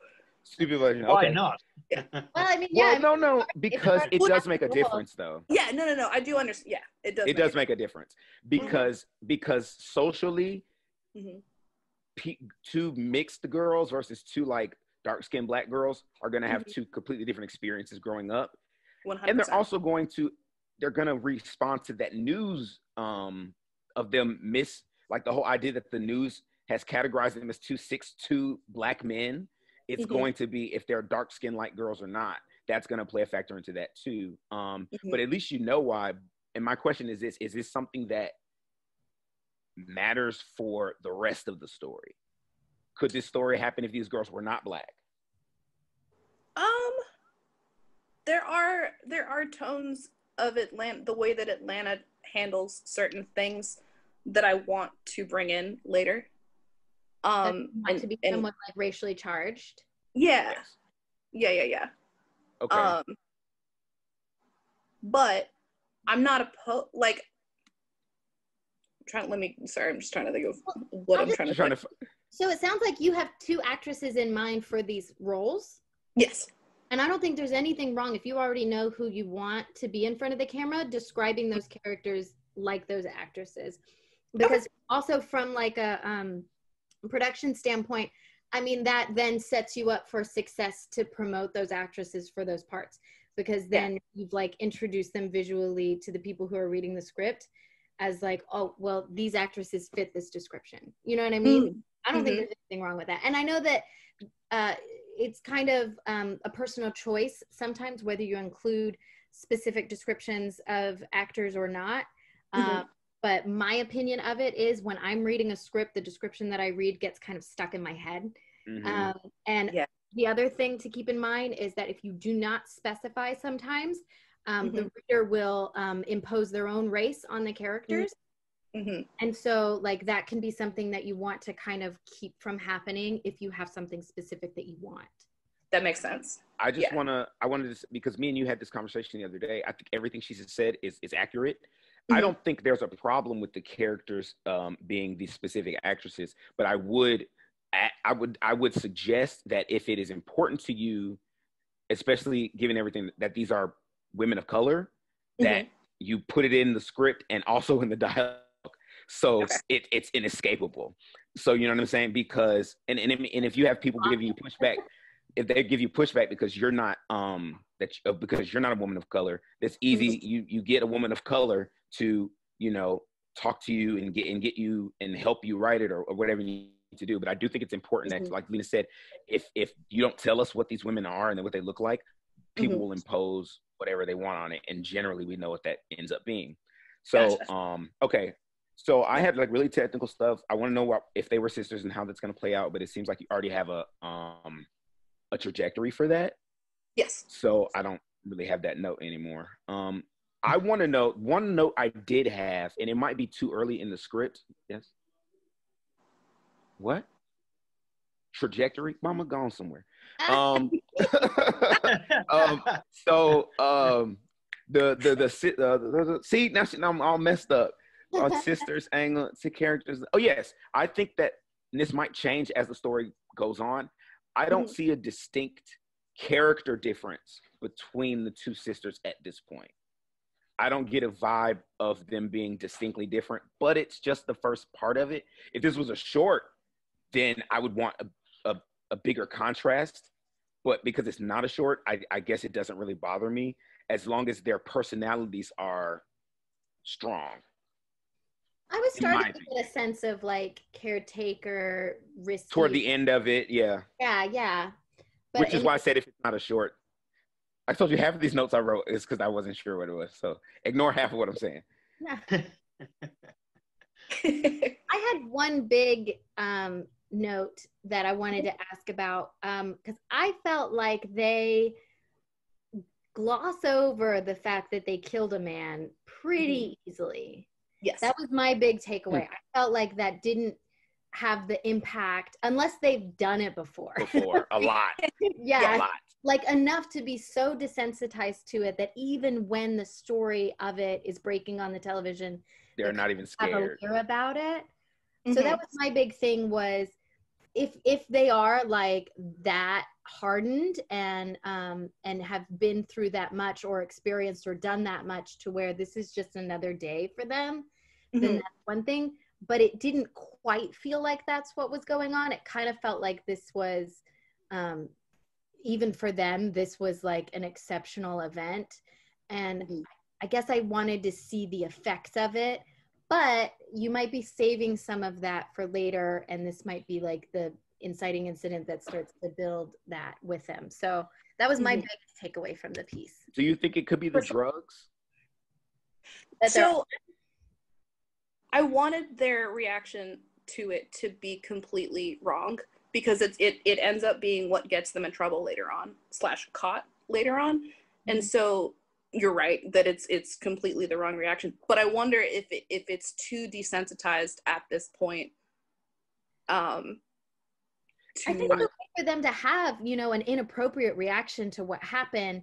Two version. Why not? Yeah. well, I mean, yeah. Well, no, no, because it does make a difference, though. Yeah, no, no, no. I do understand. Yeah, it does. It make does make a difference because mm-hmm. because socially, mm-hmm. p- two mixed girls versus two like dark skinned black girls are going to have mm-hmm. two completely different experiences growing up, 100%. and they're also going to they're going to respond to that news um of them miss like the whole idea that the news has categorized them as two six two black men it's mm-hmm. going to be if they're dark skinned like girls or not. That's going to play a factor into that too. Um, mm-hmm. But at least you know why. And my question is this: Is this something that matters for the rest of the story? Could this story happen if these girls were not black? Um, there are there are tones of Atlanta, the way that Atlanta handles certain things that I want to bring in later. Um, and, to be and, somewhat like racially charged. Yeah, yeah, yeah, yeah. Okay. Um, but I'm not opposed. Like, I'm trying. Let me. Sorry, I'm just trying to think of what I'm, I'm trying to. Trying to so it sounds like you have two actresses in mind for these roles. Yes. And I don't think there's anything wrong if you already know who you want to be in front of the camera, describing those characters like those actresses. Because okay. also from like a um production standpoint, I mean, that then sets you up for success to promote those actresses for those parts because then yeah. you've like introduced them visually to the people who are reading the script as like, oh, well, these actresses fit this description. You know what I mean? Mm-hmm. I don't mm-hmm. think there's anything wrong with that. And I know that uh, it's kind of um, a personal choice sometimes whether you include specific descriptions of actors or not. Mm-hmm. Uh, but my opinion of it is when i'm reading a script the description that i read gets kind of stuck in my head mm-hmm. um, and yeah. the other thing to keep in mind is that if you do not specify sometimes um, mm-hmm. the reader will um, impose their own race on the characters mm-hmm. and so like that can be something that you want to kind of keep from happening if you have something specific that you want that makes sense i just yeah. want to i wanted to because me and you had this conversation the other day i think everything she said is is accurate Mm-hmm. I don't think there's a problem with the characters um, being these specific actresses, but I would, I would, I would suggest that if it is important to you, especially given everything that these are women of color, that mm-hmm. you put it in the script and also in the dialogue so okay. it, it's inescapable so you know what i'm saying because and, and, and if you have people give you pushback if they give you pushback because you're not um that you, uh, because you're not a woman of color that's easy mm-hmm. you you get a woman of color to you know talk to you and get and get you and help you write it or, or whatever you need to do but i do think it's important mm-hmm. that like lena said if if you don't tell us what these women are and what they look like people mm-hmm. will impose whatever they want on it and generally we know what that ends up being so gotcha. um okay so i had like really technical stuff. I want to know what if they were sisters and how that's going to play out but it seems like you already have a um a trajectory for that. Yes. So i don't really have that note anymore. Um i want to know one note i did have and it might be too early in the script. Yes. What? Trajectory? Mama gone somewhere. Um, um so um the the the, uh, the, the see now, now I'm all messed up on sisters angle to characters. Oh yes, I think that this might change as the story goes on. I don't mm-hmm. see a distinct character difference between the two sisters at this point. I don't get a vibe of them being distinctly different, but it's just the first part of it. If this was a short, then I would want a, a, a bigger contrast. But because it's not a short, I, I guess it doesn't really bother me as long as their personalities are strong. I was starting to get a sense of like caretaker risk toward the end of it. Yeah. Yeah, yeah. But Which is why I said if it's not a short. I told you half of these notes I wrote is because I wasn't sure what it was. So ignore half of what I'm saying. Yeah. I had one big um, note that I wanted to ask about because um, I felt like they gloss over the fact that they killed a man pretty mm-hmm. easily. Yes. That was my big takeaway. Mm. I felt like that didn't have the impact unless they've done it before. Before, a lot. yeah. yeah a lot. Like enough to be so desensitized to it that even when the story of it is breaking on the television, they're not even scared about it. Mm-hmm. So that mm-hmm. was my big thing was if if they are like that hardened and um and have been through that much or experienced or done that much to where this is just another day for them mm-hmm. then that's one thing but it didn't quite feel like that's what was going on it kind of felt like this was um even for them this was like an exceptional event and mm-hmm. i guess i wanted to see the effects of it but you might be saving some of that for later and this might be like the inciting incident that starts to build that with them so that was my mm-hmm. biggest takeaway from the piece do you think it could be the drugs so i wanted their reaction to it to be completely wrong because it's it, it ends up being what gets them in trouble later on slash caught later on mm-hmm. and so you're right that it's it's completely the wrong reaction but i wonder if it, if it's too desensitized at this point um i think it's okay for them to have you know an inappropriate reaction to what happened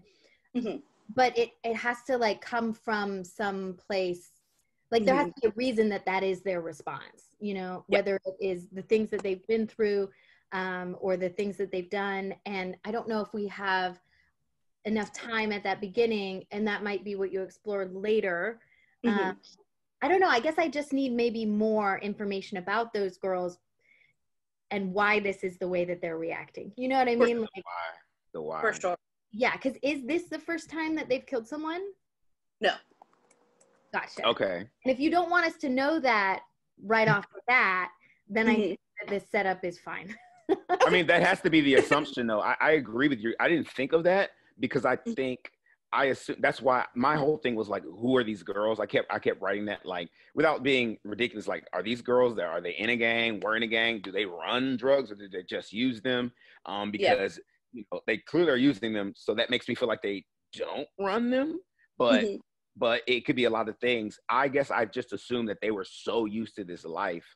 mm-hmm. but it it has to like come from some place like there mm-hmm. has to be a reason that that is their response you know whether it is the things that they've been through um, or the things that they've done. And i don't know if we have enough time at that beginning and that might be what you explore later. Mm-hmm. um, i don't know. I guess i just need maybe more information about those girls and why this is the way that they're reacting. You know what i mean? like why. The why. For sure. Yeah because is this the first time that they've killed someone? No gotcha okay and if you don't want us to know that right off the bat then mm-hmm. i think that this setup is fine I mean, that has to be the assumption, though. I, I, agree with you. I didn't think of that, because I mm. think I assume that's why my whole thing was like, who are these girls? I kept I kept writing that like without being ridiculous. Like, are these girls that are they in a gang? Were in a gang? Do they run drugs or do they just use them? Um, because you know they clearly are using them, so that makes me feel like they don't run them. But mm-hmm. But it could be a lot of things. I guess I just assumed that they were so used to this life.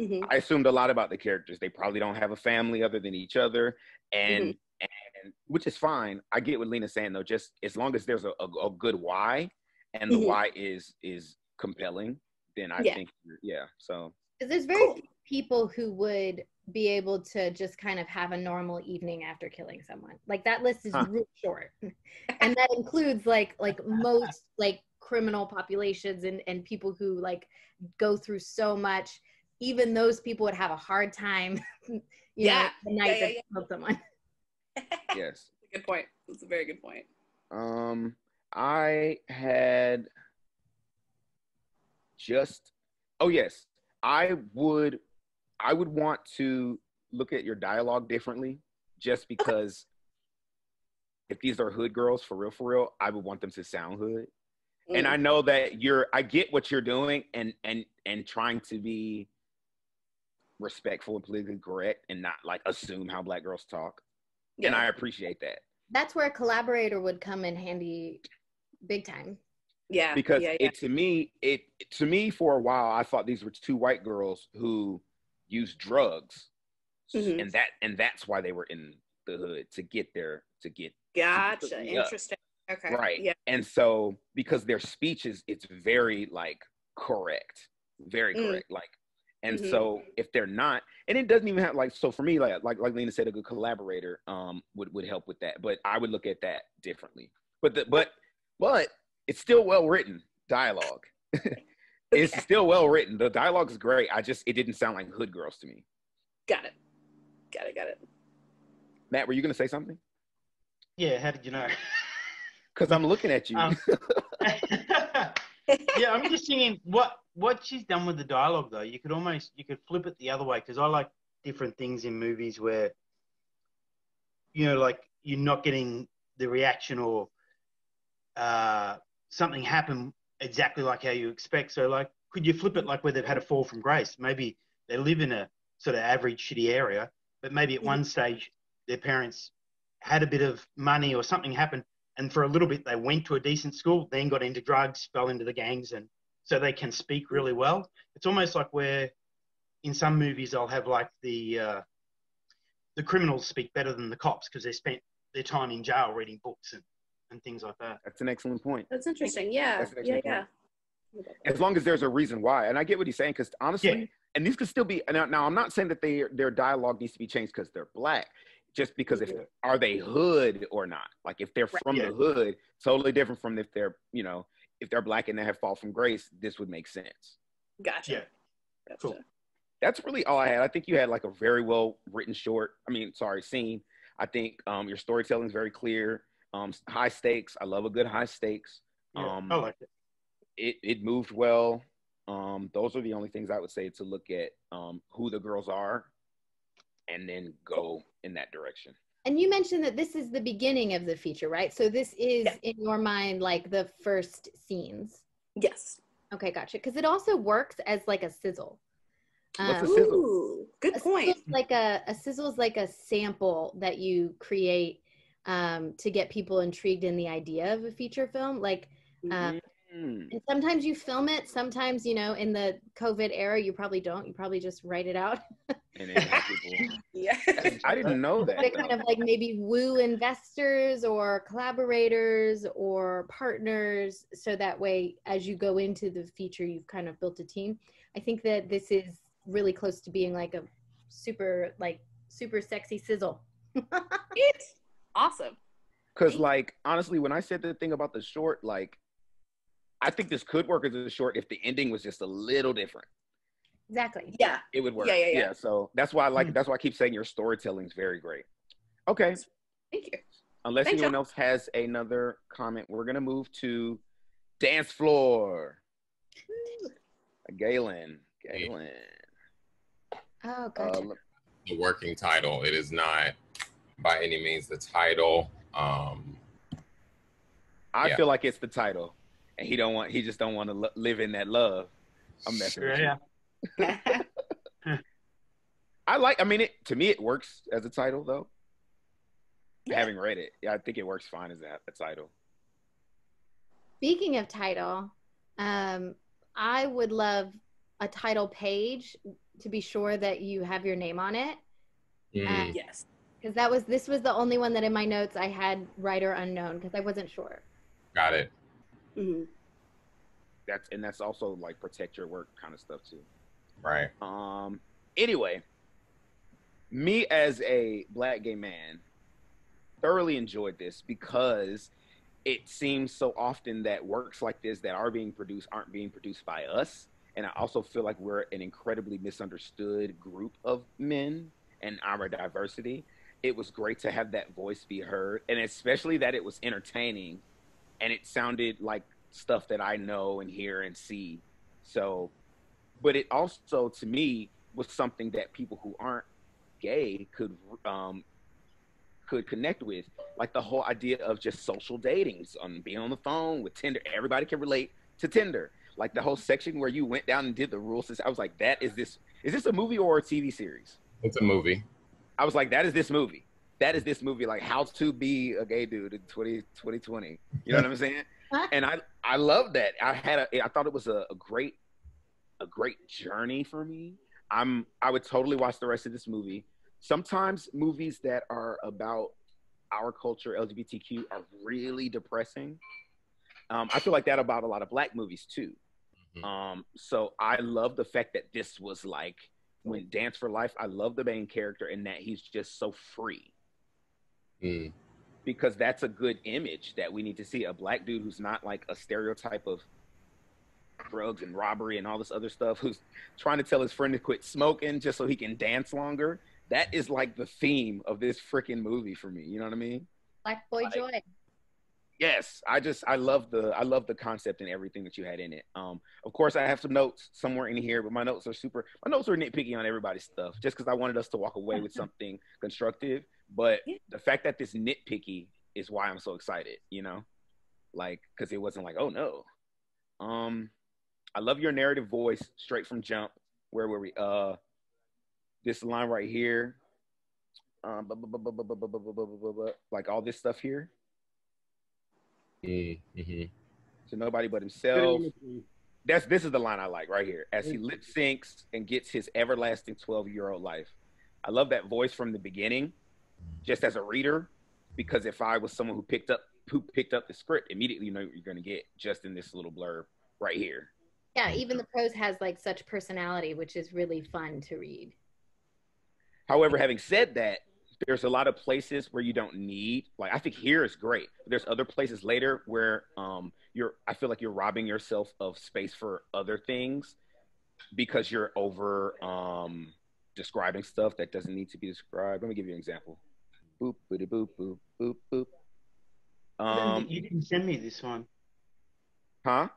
Mm-hmm. I assumed a lot about the characters. They probably don't have a family other than each other, and mm-hmm and which is fine. I get what Lena's saying though. Just as long as there's a, a, a good why, and the mm-hmm. why is is compelling, then I yeah. think yeah. So there's very cool. few people who would be able to just kind of have a normal evening after killing someone. Like that list is huh. real short, and that includes like like most like criminal populations and and people who like go through so much. Even those people would have a hard time yeah know, the night yeah, yeah, yeah. someone. Yes. Good point. That's a very good point. Um i had just oh yes. I would i would want to look at your dialogue differently just because if these are hood girls for real for real i would want them to sound hood mm. and i mm. know that you're i get what you're doing and and and trying to be respectful and politically correct and not like assume how black girls talk yeah. and i appreciate that that's where a collaborator would come in handy big time yeah because yeah, yeah. it to me it to me for a while i thought these were two white girls who used drugs mm-hmm. and that and that's why they were in the hood to get there to get gotcha. to interesting. Okay. Right. Yeah. And so because their speech is it's very like correct very mm. correct like and mm-hmm. so if they're not and it doesn't even have like so for me like like like lena said a good collaborator um would would help with that but i would look at that differently. But the, but but it's still well written dialogue it's still well written. The dialogue is great. I just it didn't sound like hood girls to me. Got it. Got it got it. Matt were you going to say something? Yeah how did you know? Because i'm looking at you. Um, yeah i'm just thinking what what she's done with the dialogue though you could almost you could flip it the other way because i like different things in movies where you know like you're not getting the reaction or uh, something happen exactly like how you expect. So like could you flip it like where they've had a fall from grace? Maybe they live in a sort of average shitty area but maybe at one stage their parents had a bit of money or something happened and for a little bit they went to a decent school then got into drugs fell into the gangs and so they can speak really well. It's almost like where in some movies I'll have like the uh, the criminals speak better than the cops because they spent their time in jail reading books and, and things like that. That's an excellent point. That's interesting. Yeah. Yeah point. yeah. As long as there's a reason why. And i get what he's saying because honestly yeah. and these could still be now, now i'm not saying that they their dialogue needs to be changed because they're black just because if are they hood or not? Like if they're from yeah. the hood totally different from if they're you know if they're black and they have fall from grace this would make sense. Gotcha. Yeah. Gotcha. cool. That's really all i had. I think you had like a very well written short i mean sorry scene. I think um your storytelling is very clear um high stakes i love a good high stakes yeah, um i like it it, it moved well um, those are the only things I would say to look at um, who the girls are and then go in that direction. And you mentioned that this is the beginning of the feature, right? So this is yeah. in your mind like the first scenes. Yes. Okay, gotcha. Because it also works as like a sizzle. What's um, a sizzle? Ooh, good a point. Like a, a sizzle is like a sample that you create um, to get people intrigued in the idea of a feature film. Like um, mm-hmm. Mm. And sometimes you film it. Sometimes, you know, in the COVID era, you probably don't. You probably just write it out. yeah. I didn't know that. But kind of like maybe woo investors or collaborators or partners. So that way, as you go into the feature, you've kind of built a team. I think that this is really close to being like a super, like, super sexy sizzle. it's awesome. Because, like, honestly, when I said the thing about the short, like, I think this could work as a short if the ending was just a little different. Exactly. Yeah. It would work. Yeah, yeah, yeah. yeah so that's why I like. Mm-hmm. That's why I keep saying your storytelling is very great. Okay. Thank you. Unless Thanks, anyone else has another comment, we're gonna move to dance floor. Galen. Galen. Oh, gotcha. Uh, the working title. It is not by any means the title. Um, I yeah. feel like it's the title and he don't want he just don't want to lo- live in that love. I'm messing yeah. with you. I like. I mean, it to me it works as a title though. Yeah. Having read it, yeah, I think it works fine as a, a title. Speaking of title, um, I would love a title page to be sure that you have your name on it. Mm. Um, yes, because that was this was the only one that in my notes I had writer unknown because I wasn't sure. Got it. Mm-hmm. That's and that's also like protect your work kind of stuff too. Right. Um. Anyway, me as a black gay man thoroughly enjoyed this because it seems so often that works like this that are being produced aren't being produced by us. And I also feel like we're an incredibly misunderstood group of men and our diversity. It was great to have that voice be heard, and especially that it was entertaining and it sounded like stuff that I know and hear and see. So, but it also, to me, was something that people who aren't gay could um, could connect with, like the whole idea of just social datings, on being on the phone with Tinder. Everybody can relate to Tinder. Like the whole section where you went down and did the rules. I was like, that is this. Is this a movie or a TV series? It's a movie. I was like, that is this movie. That is this movie. Like, how to be a gay dude in 20, 2020. You know what I'm saying? and I I love that. I had a. I thought it was a, a great a great journey for me. I'm I would totally watch the rest of this movie sometimes movies that are about our culture, LGBTQ, are really depressing. Um, I feel like that about a lot of black movies too. Mm-hmm. Um, so I love the fact that this was like when Dance for Life. I love the main character and that he's just so free. Mm. Because that's a good image that we need to see a black dude who's not like a stereotype of drugs and robbery and all this other stuff, who's trying to tell his friend to quit smoking just so he can dance longer that is like the theme of this freaking movie for me. You know what I mean? Black Boy like, Joy. Yes, I just I love the I love the concept and everything that you had in it. Um, of course, I have some notes somewhere in here, but my notes are super. My notes are nitpicky on everybody's stuff, just because I wanted us to walk away with something constructive. But the fact that this nitpicky is why I'm so excited. You know, like because it wasn't like oh no. Um, I love your narrative voice straight from jump. Where were we? Uh, this line right here, um, like all this stuff here. Mm-hmm. mm-hmm. So nobody but himself. That's this is the line I like right here. As he lip syncs and gets his everlasting twelve year old life. I love that voice from the beginning, mm-hmm. just as a reader, because if I was someone who picked up who picked up the script, immediately you know what you're going to get just in this little blurb right here. Yeah, even the prose has like such personality, which is really fun to read. However, having said that, there's a lot of places where you don't need like I think here is great. There's other places later where um you're I feel like you're robbing yourself of space for other things because you're over um describing stuff that doesn't need to be described. Let me give you an example. Boop boop boop boop boop boop. Um, you didn't send me this one. Huh?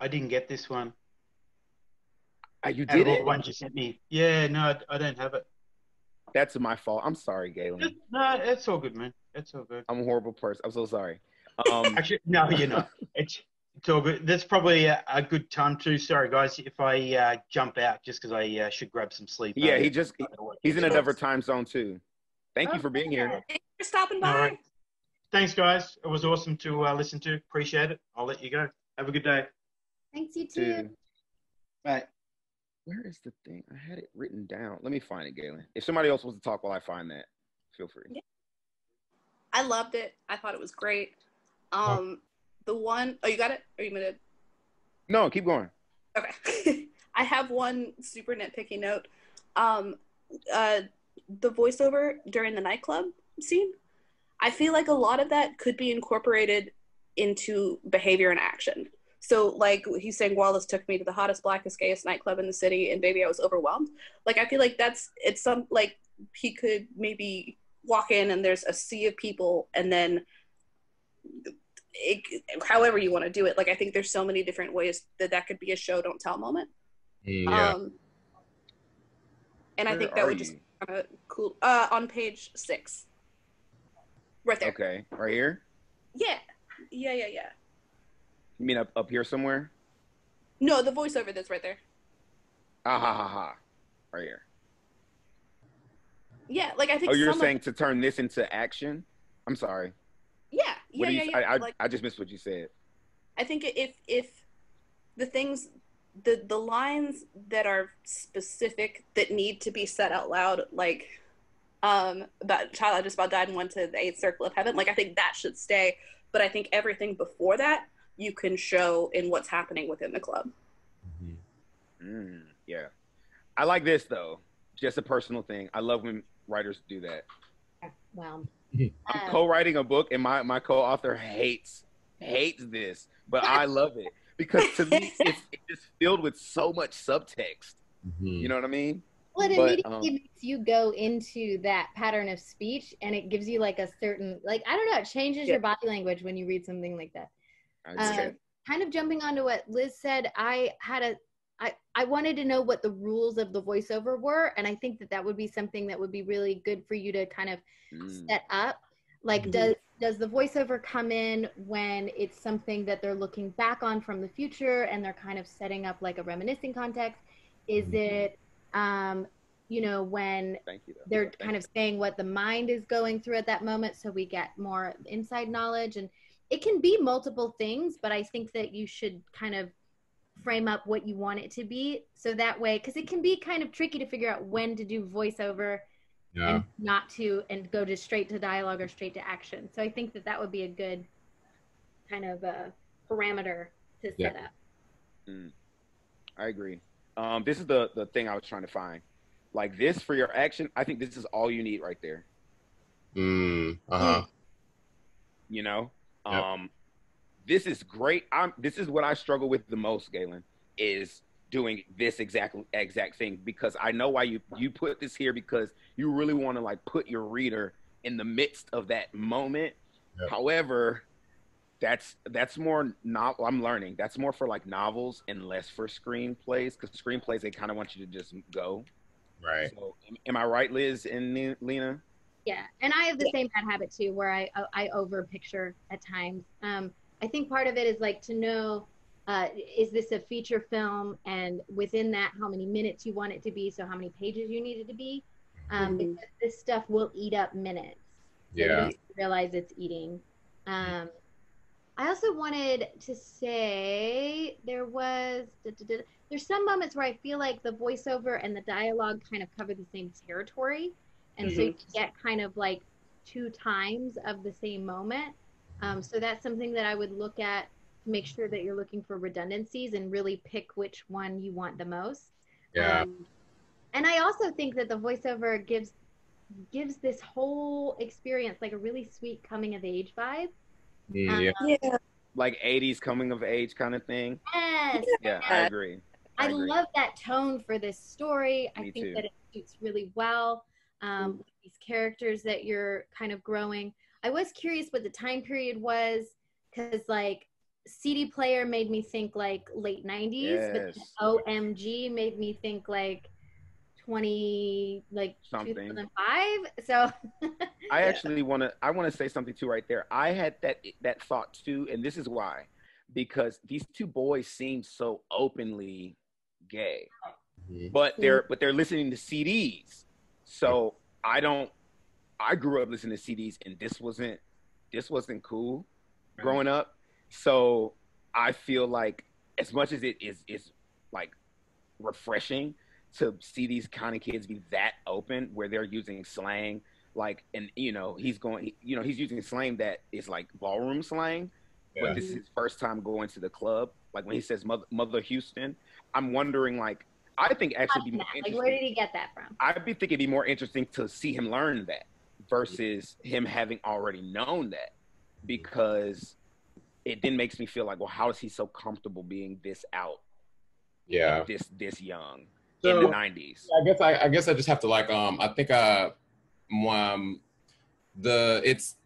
I didn't get this one. Uh, you did it. One you sent me. Yeah, no, I, I don't have it. That's my fault. I'm sorry, Galen. No, it's all good, man. It's all good. I'm a horrible person. I'm so sorry. Um, Actually, no, you're not. It's it's all good. That's probably a, a good time too. Sorry, guys, if I uh, jump out just because I uh, should grab some sleep. Yeah, he just he, he's in a different time zone too. Thank oh, you for being here. Thanks for stopping by. Right. Thanks, guys. It was awesome to uh, listen to. Appreciate it. I'll let you go. Have a good day. Thanks, you too. Bye where is the thing? I had it written down. Let me find it, Galen. If somebody else wants to talk while I find that, feel free. Yeah. I loved it. I thought it was great. Um, oh. the one oh you got it? Are you gonna? No, keep going. Okay. I have one super nitpicky note. Um, uh, the voiceover during the nightclub scene. I feel like a lot of that could be incorporated into behavior and action. So like he's saying, Wallace took me to the hottest, blackest, gayest nightclub in the city, and baby, I was overwhelmed. Like I feel like that's it's some like he could maybe walk in and there's a sea of people, and then it, however you want to do it. Like I think there's so many different ways that that could be a show don't tell moment. Yeah. Um, and Where I think that would just kind of cool. Uh, on page six, right there. Okay, right here. Yeah, yeah, yeah, yeah. You mean up up here somewhere? No, the voiceover that's right there. Ah ha ha ha, right here. Yeah, like I think. Oh, you're saying of... to turn this into action? I'm sorry. Yeah, yeah, yeah, yeah. I, I, like, I just missed what you said. I think if if the things the the lines that are specific that need to be said out loud, like um that child I just about died and went to the eighth circle of heaven, like I think that should stay. But I think everything before that you can show in what's happening within the club. Mm-hmm. Mm, yeah. I like this though. Just a personal thing. I love when writers do that. Well, I'm um, co-writing a book, and my my co-author hates hates this, but I love it because to me it's, it's just filled with so much subtext. Mm-hmm. You know what I mean? Well, it but, immediately um, makes you go into that pattern of speech, and it gives you like a certain, like I don't know, it changes yeah. your body language when you read something like that. Um, kind of jumping onto what Liz said, I had a, I I wanted to know what the rules of the voiceover were, and I think that that would be something that would be really good for you to kind of mm. set up. Like, mm-hmm. does does the voiceover come in when it's something that they're looking back on from the future, and they're kind of setting up like a reminiscing context? Is mm-hmm. it um, you know, when you, they're kind of saying what the mind is going through at that moment, so we get more inside knowledge. And it can be multiple things, but I think that you should kind of frame up what you want it to be. So that way, because it can be kind of tricky to figure out when to do voiceover yeah. and not to, and go just straight to dialogue or straight to action. So I think that that would be a good kind of a parameter to set yeah. up. Mm. I agree. Um, this is the the thing I was trying to find. Like this for your action, I think this is all you need right there. Mm, uh-huh. You know? Yep. Um this is great. I'm this is what I struggle with the most, Galen, is doing this exact exact thing because I know why you you put this here because you really want to like put your reader in the midst of that moment. Yep. However, that's that's more not I'm learning. That's more for like novels and less for screenplays because screenplays they kind of want you to just go. Right. So, am I right, Liz and Lena? Yeah, and I have the same bad habit too, where I I over picture at times. Um, I think part of it is like to know uh, is this a feature film, and within that, how many minutes you want it to be, so how many pages you need it to be, um, mm-hmm. because this stuff will eat up minutes. So yeah. realize it's eating. Um, I also wanted to say there was there's some moments where I feel like the voiceover and the dialogue kind of cover the same territory, and mm-hmm. so you get kind of like two times of the same moment. Um, so that's something that I would look at to make sure that you're looking for redundancies and really pick which one you want the most. Yeah. Um, and I also think that the voiceover gives gives this whole experience like a really sweet coming of age vibe. Yeah. Um, yeah. Like 80s coming of age kind of thing. Yes. Yeah, I agree. I, I love that tone for this story. Me I think too. that it suits really well um, these characters that you're kind of growing. I was curious what the time period was because, like, CD player made me think like late 90s, yes. but OMG made me think like 20 like something. 2005 so i actually want to i want to say something too right there i had that that thought too and this is why because these two boys seem so openly gay mm-hmm. but they're but they're listening to cds so i don't i grew up listening to cds and this wasn't this wasn't cool growing up. So i feel like as much as it is is like refreshing to see these kind of kids be that open where they're using slang like and you know he's going you know he's using slang that is like ballroom slang yeah. but this is his first time going to the club. Like when he says mother, mother houston i'm wondering like i think actually be more like where did he get that from? I'd be thinking it'd be more interesting to see him learn that versus him having already known that because it then makes me feel like well how is he so comfortable being this out yeah. this this young so, in the nineties. I guess I, I guess I just have to like um I think uh um the it's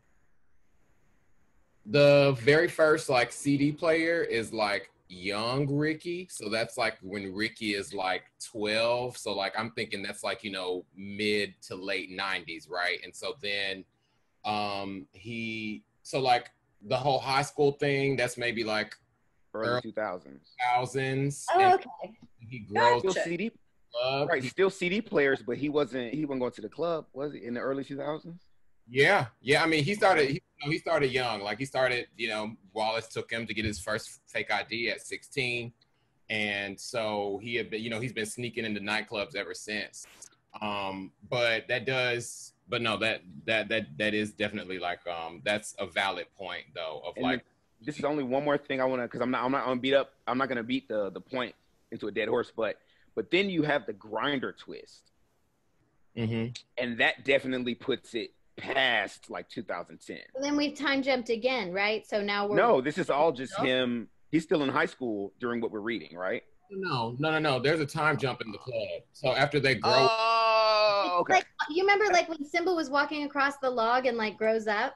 the very first like CD player is like young Ricky. So that's like when Ricky is like 12. So like I'm thinking that's like, you know, mid to late 90s, right? And so then um he so like the whole high school thing, that's maybe like early 2000s. 2000s. Oh, okay. He grows gotcha. CD club. Right, still CD players, but he wasn't. He wasn't going to the club, was he? In the early 2000s. Yeah, yeah. I mean, he started. He, know, he started young. Like he started. You know, Wallace took him to get his first fake ID at 16, and so he had been. You know, he's been sneaking into nightclubs ever since. Um, but that does. But no, that that that that is definitely like um that's a valid point though of and like. this is only one more thing I want to because I'm not I'm not gonna beat up I'm not gonna beat the the point into a dead horse, but but then you have the Grindr twist. Mm-hmm. And that definitely puts it past like 2010. And then we've time jumped again, right? So now we're no. This is all just him. He's still in high school during what we're reading, right? No, no, no, no. There's a time jump in the club. So after they grow. Oh, okay. Like, you remember like when Simba was walking across the log and like grows up?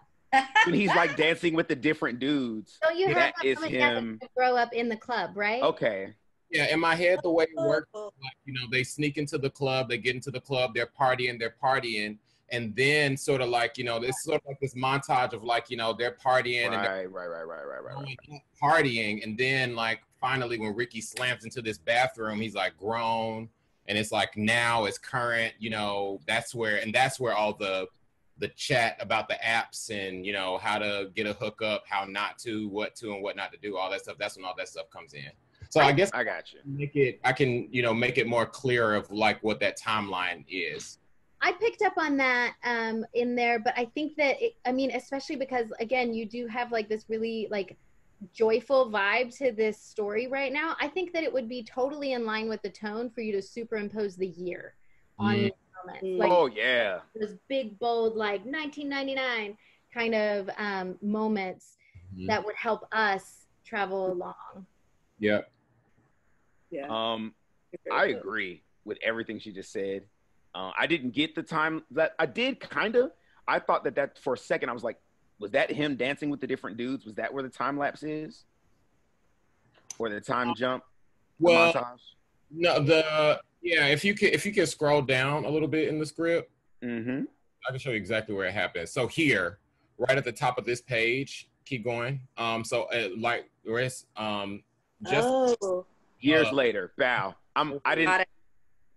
when he's like dancing with the different dudes. So you that heard is him. grow up in the club, right? Okay. Yeah, in my head, the way it works, like, you know, they sneak into the club, they get into the club, they're partying, they're partying, and then sort of like, you know, this sort of like this montage of like, you know, they're partying right, and they're right, right, right, right, right, right. partying, and then like finally when Ricky slams into this bathroom, he's like grown, and it's like now it's current, you know, that's where, and that's where all the the chat about the apps and you know how to get a hookup, how not to, what to, and what not to do, all that stuff. That's when all that stuff comes in. So I, I guess I got you. Make it. I can you know make it more clear of like what that timeline is. I picked up on that um, in there, but I think that it, I mean, especially because again, you do have like this really like joyful vibe to this story right now. I think that it would be totally in line with the tone for you to superimpose the year on mm. moments. Like, oh yeah, those big bold like 1999 kind of um, moments mm. that would help us travel along. Yeah. Yeah. Um, I agree with everything she just said. Uh, I didn't get the time that I did kind of. I thought that that for a second I was like, was that him dancing with the different dudes? Was that where the time lapse is, or the time jump? Well, montage? no. The yeah, if you can if you can scroll down a little bit in the script, mm-hmm. I can show you exactly where it happens. So here, right at the top of this page, keep going. Um, so uh, like rest, um, just oh. years uh, later, bow. I'm I didn't.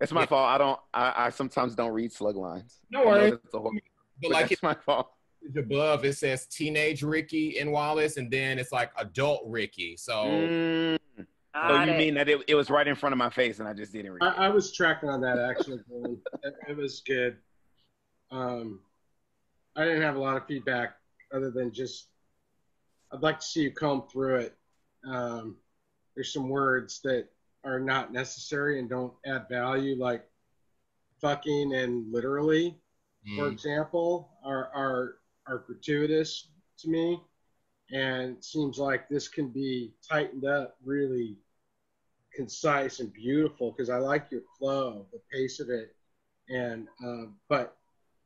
It's my yeah. fault. I don't. I, I, sometimes don't read slug lines. No worries. But, but like it's my fault. Above it says teenage Ricky and Wallace, and then it's like adult Ricky. So. Mm. So you mean that it, it was right in front of my face and I just didn't read I, I was tracking on that actually. it, it, was good. Um, I didn't have a lot of feedback other than just I'd like to see you comb through it. Um, there's some words that are not necessary and don't add value, like fucking and literally, mm. for example, are, are are gratuitous to me, and seems like this can be tightened up really concise and beautiful because I like your flow, the pace of it, and um, but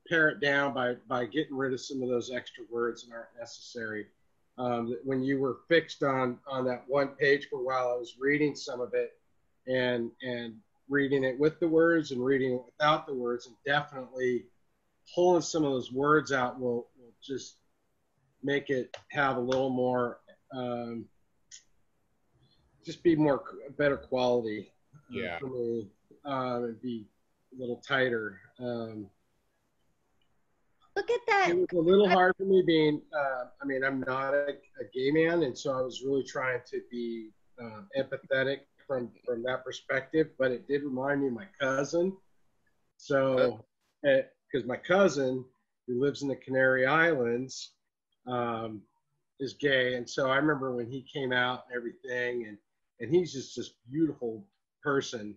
pare it down by by getting rid of some of those extra words that aren't necessary. Um, when you were fixed on on that one page for a while, I was reading some of it, and and reading it with the words and reading it without the words and definitely pulling some of those words out will, will just make it have a little more um, just be more better quality uh, yeah. for me um, and be a little tighter um, look at that. It was a little hard for me being uh, i mean i'm not a, a, gay man and so i was really trying to be uh, empathetic from from that perspective, but it did remind me of my cousin. So, because uh, my cousin who lives in the Canary Islands um, is gay, and so I remember when he came out and everything, and and he's just this beautiful person.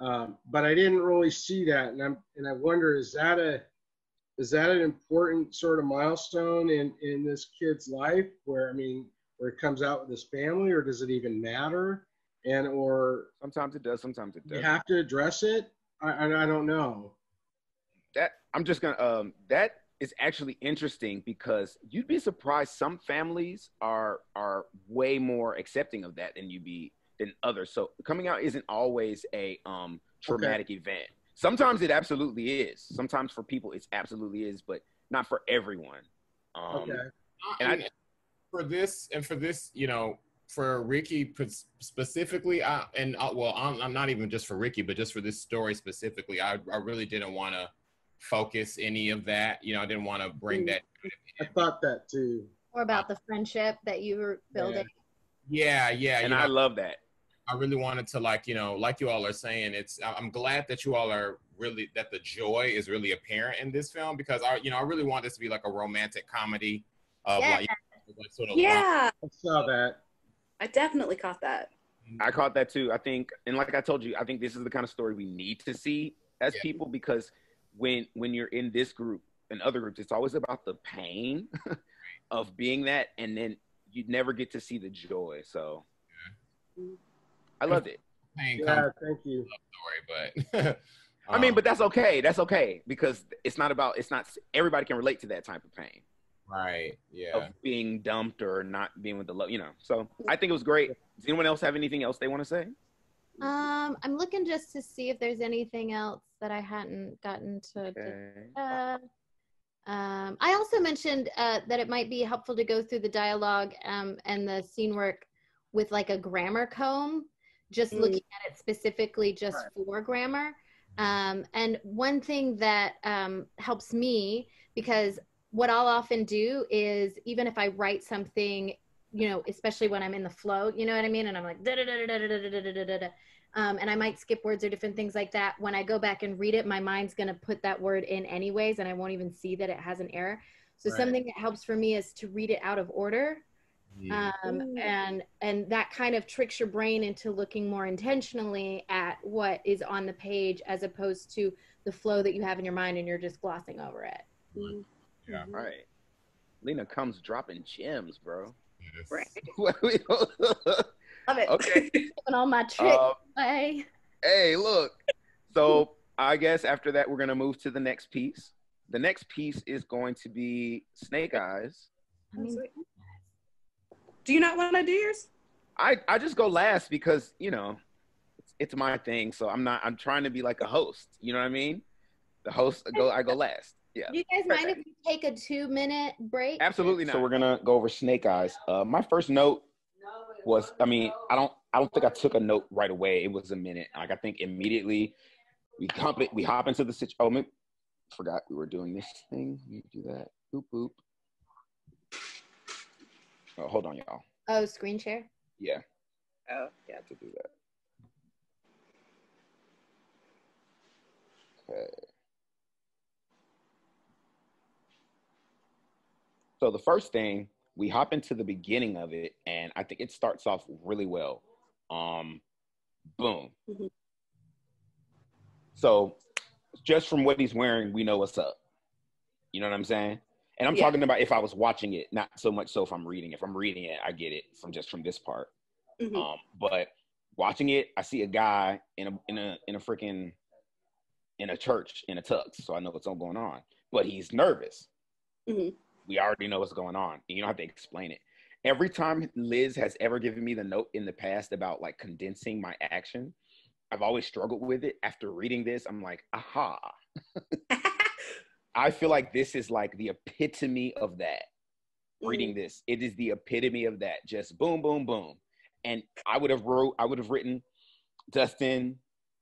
Um, but I didn't really see that, and I'm and I wonder is that a is that an important sort of milestone in in this kid's life where I mean where it comes out with his family, or does it even matter? And or sometimes it does, sometimes it does. You have to address it. I, I, I don't know. That I'm just gonna um that is actually interesting because you'd be surprised some families are are way more accepting of that than you be than others. So coming out isn't always a um traumatic okay. event. Sometimes it absolutely is. Sometimes for people it absolutely is, but not for everyone. Um, okay. And I, for this and for this, you know, for Ricky specifically, I, and I, uh, well, I'm, I'm, not even just for Ricky, but just for this story specifically, I, I really didn't want to focus any of that. You know, I didn't want to bring that. I thought that too. Or about the friendship that you were building. Yeah, yeah, and know, I love that. I really wanted to like, you know, like you all are saying, it's. I'm glad that you all are really that the joy is really apparent in this film because I, you know, I really want this to be like a romantic comedy of yeah. like, like sort of yeah. I saw that. I definitely caught that. I caught that too. I think, and like I told you, I think this is the kind of story we need to see as yeah. people because when when you're in this group, and other groups, it's always about the pain of being that, and then you never get to see the joy. So I loved it. Pain yeah, thank you. Story, but I mean, um, but that's okay. That's okay because it's not about. It's not. Everybody can relate to that type of pain. Right. Yeah. Of being dumped or not being with the love. You know. So I think it was great. Does anyone else have anything else they want to say? Um, I'm looking just to see if there's anything else that I hadn't gotten to. Okay. Uh, um, I also mentioned uh, that it might be helpful to go through the dialogue um, and the scene work with like a grammar comb, just mm. looking at it specifically just right. for grammar. Um, and one thing that um, helps me, because what I'll often do is even if I write something, you know, especially when I'm in the flow, you know what I mean? And I'm like, da da da da da da da da da da. Um, and I might skip words or different things like that. When I go back and read it, my mind's going to put that word in anyways, and I won't even see that it has an error. So right. something that helps for me is to read it out of order. Yeah. Um, and and that kind of tricks your brain into looking more intentionally at what is on the page as opposed to the flow that you have in your mind and you're just glossing over it. Yeah. Mm-hmm. Right. Lena comes dropping gems, bro. Yes. Right. Love it. Okay. Doing all my tricks. Um, hey. hey, look. So I guess after that, we're going to move to the next piece. The next piece is going to be Snake Eyes. Do you not want to do yours? I, I just go last because, you know, it's, it's my thing. So I'm not, I'm trying to be like a host. You know what I mean? The host, go, I go last. Yeah. Do you guys mind if we take a two minute break? Absolutely not. So we're going to go over Snake Eyes. Uh, my first note was I mean, I don't I don't think I took a note right away. It was a minute. Like I think immediately we hop it, we hop into the situation. Oh, maybe, forgot we were doing this thing. You do that. Boop boop. Oh, hold on, y'all. Oh, screen share. Yeah. Oh, yeah. To do that. Okay. So the first thing we hop into the beginning of it, and I think it starts off really well. Um, boom. Mm-hmm. So, just from what he's wearing, we know what's up. You know what I'm saying? And I'm yeah. talking about if I was watching it, not so much so if I'm reading. If I'm reading it, I get it from just from this part. Mm-hmm. Um, but watching it, I see a guy in a in a in a freaking in a church in a tux, so I know what's all going on. But he's nervous. Mm-hmm we already know what's going on. You don't have to explain it. Every time Liz has ever given me the note in the past about like condensing my action, I've always struggled with it. After reading this, I'm like, aha. I feel like this is like the epitome of that. Mm. Reading this, it is the epitome of that. Just boom, boom, boom. And I would have wrote, I would have written Dustin,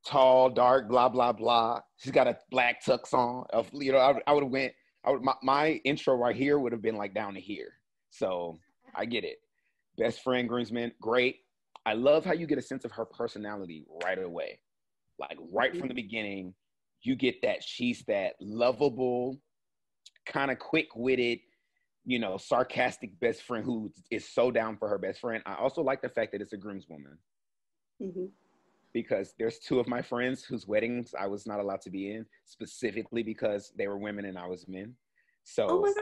tall, dark, blah, blah, blah. She's got a black tux on. Of you know, I, I would have went I would, my, my intro right here would have been like down to here. So I get it. Best friend groomsman, great. I love how you get a sense of her personality right away. Like right from the beginning, you get that she's that lovable, kind of quick-witted, you know, sarcastic best friend who is so down for her best friend. I also like the fact that it's a groomswoman. Mm-hmm because there's two of my friends whose weddings I was not allowed to be in specifically because they were women and I was men. So oh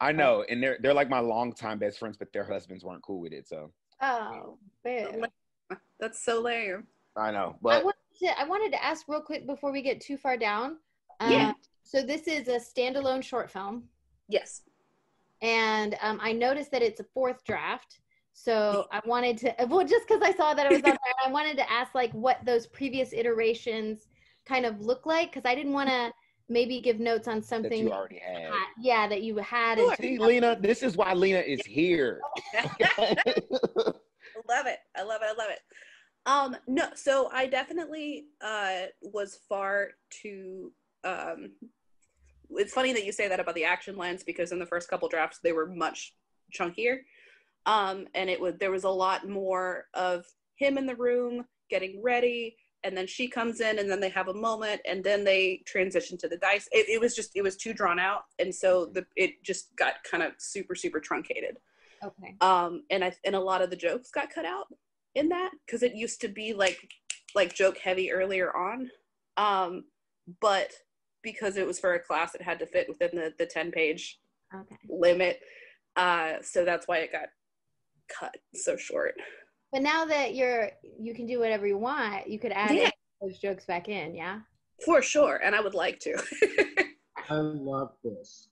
I, I, know, and they're they're like my longtime best friends, but their husbands weren't cool with it. So oh, man. that's so lame. I know, but I wanted, to, I wanted to ask real quick before we get too far down. Um, yeah. So this is a standalone short film. Yes. And um, I noticed that it's a fourth draft. So I wanted to, well, just because I saw that it was on there, I wanted to ask like what those previous iterations kind of look like because I didn't want to maybe give notes on something that you already had. yeah, that you had. See, Lena, this is why Lena is here. I love it. I love it. I love it. Um, no, so I definitely uh, was far too. Um, it's funny that you say that about the action lens because in the first couple drafts they were much chunkier um, and it would there was a lot more of him in the room getting ready and then she comes in and then they have a moment and then they transition to the dice it, it was just it was too drawn out and so the it just got kind of super super truncated okay um and i and a lot of the jokes got cut out in that because it used to be like like joke heavy earlier on um but because it was for a class it had to fit within the, the 10 page Okay. limit. Uh, so that's why it got cut so short. But now that you're, you can do whatever you want. You could add Yeah. those jokes back in. Yeah. For sure. And I would like to. I love this.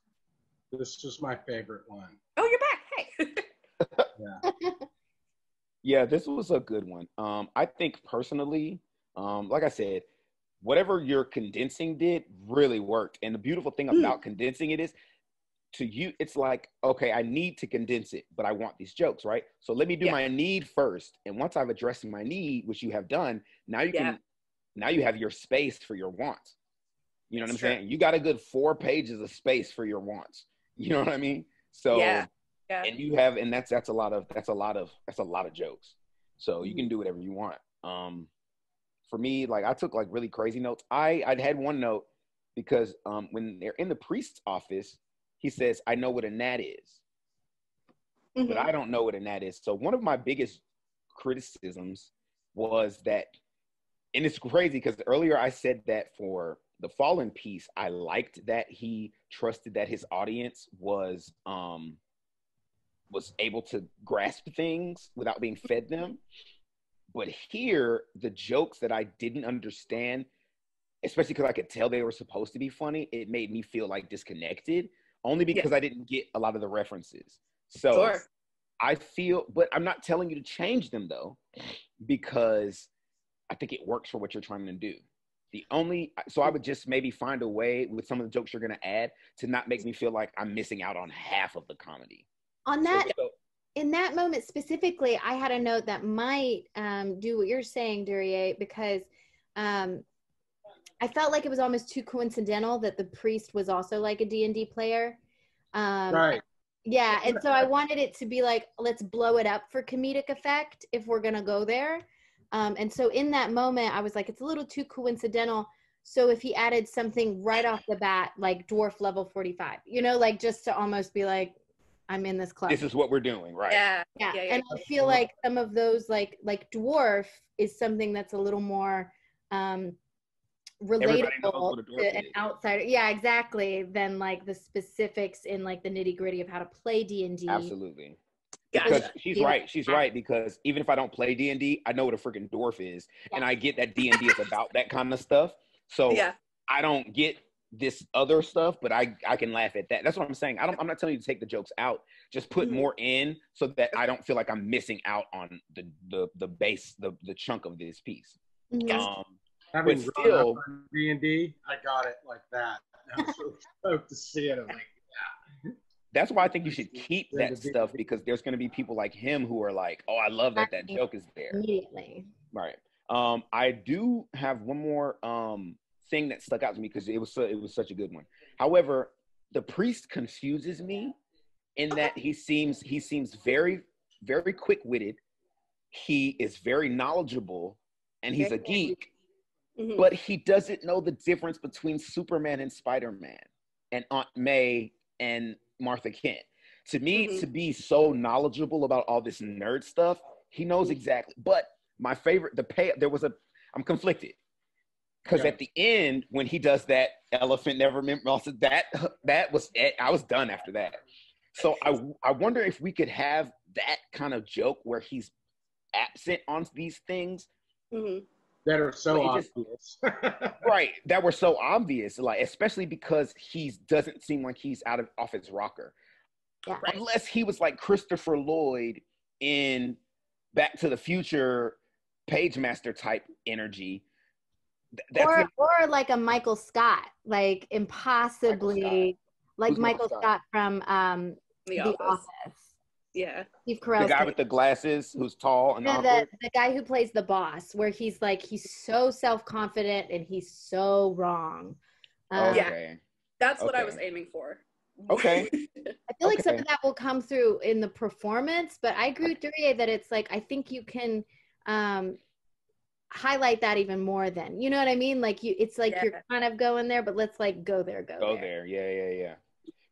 This is my favorite one. oh, you're back. Hey. Yeah. Yeah, this was a good one. Um, I think personally, um, like I said, whatever your condensing did really worked. And the beautiful thing Hmm. about condensing it is to you, it's like, okay, I need to condense it, but I want these jokes, right? So let me do Yeah. my need first. And once I've addressed my need, which you have done, now you Yeah. can now you have your space for your wants. You know what I'm true. saying? You got a good four pages of space for your wants. You know what I mean? So Yeah. Yeah. and you have and that's that's a lot of that's a lot of that's a lot of jokes so you Mm-hmm. can do whatever you want um for me like i took like really crazy notes i i had one note because um when they're in the priest's office he says i know what a gnat is. But Mhm. i don't know what a gnat is. So one of my biggest criticisms was that and it's crazy because earlier i said that for the fallen piece i liked that he trusted that his audience was um was able to grasp things without being fed them. But here the jokes that i didn't understand especially because i could tell they were supposed to be funny it made me feel like disconnected only because i didn't get a lot of the references so Sure. I feel, but I'm not telling you to change them though, because I think it works for what you're trying to do. The only, so I would just maybe find a way with some of the jokes you're going to add to not make me feel like I'm missing out on half of the comedy. On that, So- in that moment specifically, I had a note that might um, do what you're saying, Dureyea, because um, I felt like it was almost too coincidental that the priest was also like a D&D player. Um, right. Yeah, and so I wanted it to be like, let's blow it up for comedic effect if we're gonna go there. Um, and so in that moment, I was like, it's a little too coincidental. So if he added something right off the bat, like dwarf level 45, you know, like just to almost be like, I'm in this club. This is what we're doing, right? Yeah. yeah. yeah, yeah. And I feel like some of those, like like dwarf, is something that's a little more um, Everybody knows relatable to an outsider. Yeah, exactly. Than like the specifics in like the nitty gritty of how to play D and D. Absolutely. Gotcha. Because she's right. She's right. Because even if I don't play D and D, I know what a freaking dwarf is, and I get that D and D is about that kind of stuff. So Yeah. I don't get this other stuff, but I I can laugh at that. That's what I'm saying. I don't. I'm not telling you to take the jokes out. Just put Mhm. more in so that I don't feel like I'm missing out on the the the base the the chunk of this piece. Mhm. Um, Having but grown still- up on D and D, I got it like that. I was so stoked to see it. I'm like, yeah. that's why I think you should keep that stuff because there's going to be people like him who are like, oh, I love that that joke is there. Immediately. Right. Um, I do have one more um thing that stuck out to me because it was so, it was such a good one. However, the priest confuses me in that he seems he seems very very quick witted. He is very knowledgeable, and he's a geek, Mhm. but he doesn't know the difference between Superman and Spider Man, and Aunt May and Martha Kent. To me, Mhm. to be so knowledgeable about all this nerd stuff, he knows exactly. But my favorite, the pay, there was a, I'm conflicted because Yeah. at the end when he does that elephant never also that that was it. I was done after that. So I I wonder if we could have that kind of joke where he's absent on these things Mhm. That are so Well, it just- obvious. right that were so obvious like especially because he doesn't seem like he's out of off his rocker Yeah. Right. unless he was like christopher lloyd in back to the future Pagemaster type energy that's or the- or like a Michael Scott, like impossibly like Michael Michael Scott? Scott, from um The, The office. Office. Yeah. Steve the guy with the glasses who's tall and No, awkward the, the guy who plays the boss, where he's like he's so self confident and he's so wrong. Um, Yeah. okay That's what I was aiming for. Okay. I feel like some of that will come through in the performance, but I agree with Dureyea that it's like I think you can um, highlight that even more. Then you know what I mean? Like you, it's like you're kind of going there, but let's like go there, go, go there. there yeah yeah yeah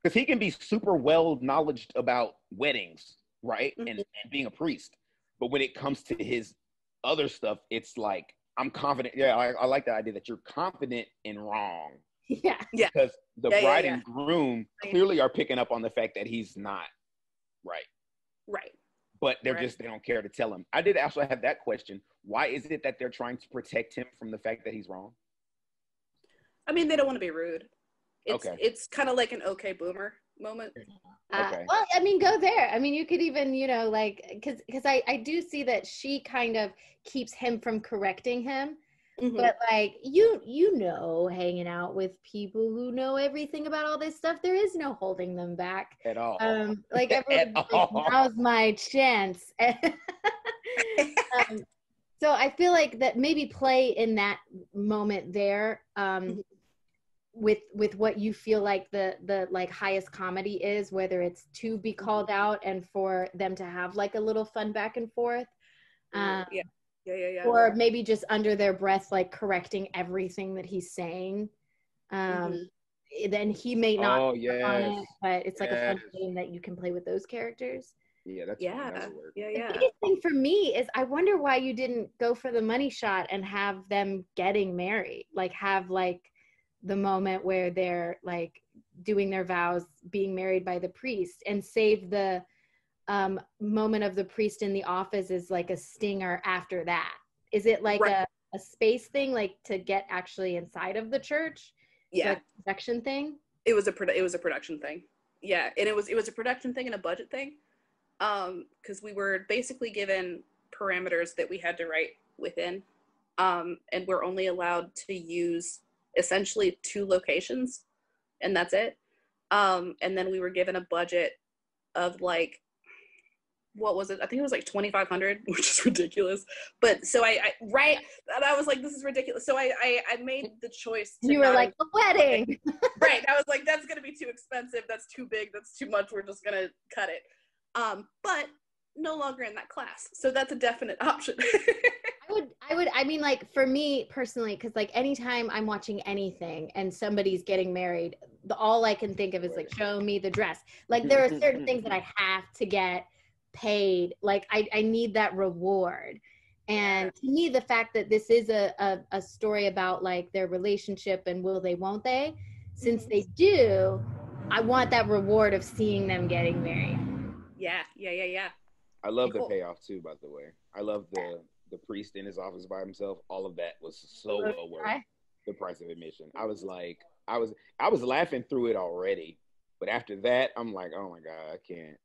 because he can be super well knowledged about weddings right Mhm. and, and being a priest but when it comes to his other stuff it's like i'm confident yeah i, I like that idea that you're confident and wrong Yeah. Yeah. Because the Yeah, yeah, bride yeah. and groom clearly are picking up on the fact that he's not right. Right. But they're Right. just they don't care to tell him. I did also have that question. Why is it that they're trying to protect him from the fact that he's wrong? I mean, they don't want to be rude. It's Okay. it's kind of like an okay boomer moment. Uh, Okay. well, I mean, go there. I mean, you could even, you know, like, because because I I do see that she kind of keeps him from correcting him, Mhm. but like you you know, hanging out with people who know everything about all this stuff, there is no holding them back. At all. Um, like At like, all. now's my chance. um, so I feel like that maybe play in that moment there um, Mhm. With with what you feel like the the like highest comedy is, whether it's to be called out and for them to have like a little fun back and forth. Um, yeah. Yeah. Yeah. Yeah. or maybe just under their breath like correcting everything that he's saying um Mhm. then he may not oh pick up on it, but it's like a fun game that you can play with those characters Yeah, that's yeah. That would work. Yeah. the Yeah. biggest thing for me is i wonder why you didn't go for the money shot and have them getting married like have like the moment where they're like doing their vows being married by the priest and save the um, moment of the priest in the office is like a stinger after that is it like Right. a, a space thing like to get actually inside of the church Yeah. like production thing it was a produ- it was a production thing yeah and it was it was a production thing and a budget thing um because we were basically given parameters that we had to write within um and we're only allowed to use essentially two locations and that's it um and then we were given a budget of like what was it i think it was like 2500 which is ridiculous but so I, I right and i was like this is ridiculous so i i, I made the choice to you were like the wedding right. I was like, that's gonna be too expensive. That's too big. That's too much. We're just gonna cut it. Um, but no longer in that class, so that's a definite option. I would, I would, I mean, like for me personally, because like anytime I'm watching anything and somebody's getting married, the all I can think of is like, show me the dress. Like there are certain things that I have to get paid. Like I, I need that reward. And to me, the fact that this is a, a, a story about like their relationship and will they, won't they, since Mhm. they do, I want that reward of seeing them getting married. yeah, yeah, yeah, yeah. I love the payoff too, by the way. I love the the priest in his office by himself. All of that was so well worth Right? the price of admission. I was like, I was I was laughing through it already, but after that, I'm like, oh my god, I can't.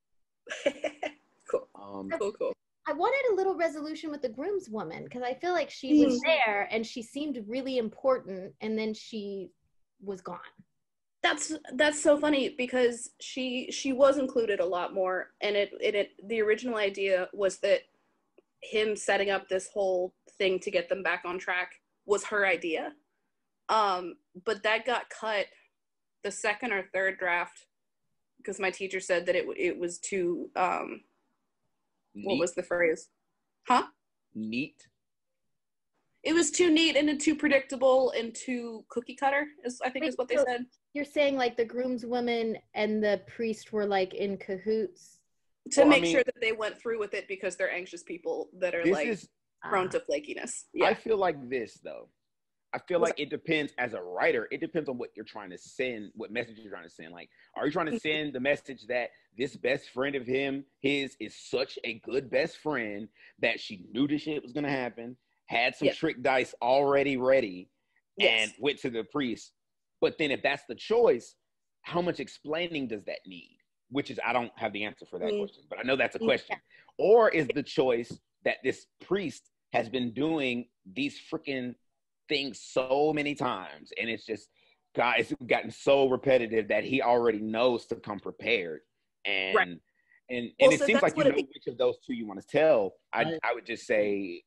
cool, Um, cool, cool. I wanted a little resolution with the groomswoman because I feel like she was Mm. there and she seemed really important, and then she was gone. That's that's so funny because she she was included a lot more, and it it, it the original idea was that him setting up this whole thing to get them back on track was her idea, um, but that got cut the second or third draft because my teacher said that it it was too um, what was the phrase, huh? neat. It was too neat and too predictable and too cookie cutter. Is I think is what they So- said. You're saying like the groomswoman and the priest were like in cahoots. To Well, I make mean- sure that they went through with it because they're anxious people that are like is prone Ah. to flakiness. I feel like this though. I feel like it depends as a writer. It depends on what you're trying to send, what message you're trying to send. Like, are you trying to send the message that this best friend of him, his, is such a good best friend that she knew this shit was gonna happen, had some Yeah. trick dice already ready, Yes. and went to the priest. But then if that's the choice, how much explaining does that need? Which is I don't have the answer for that Mm. question, but I know that's a question. Or is the choice that this priest has been doing these freaking things so many times and it's just God, it's gotten so repetitive that he already knows to come prepared. And Right. and and Well, it so seems like you know which of those two you want to tell. I Right. I would just say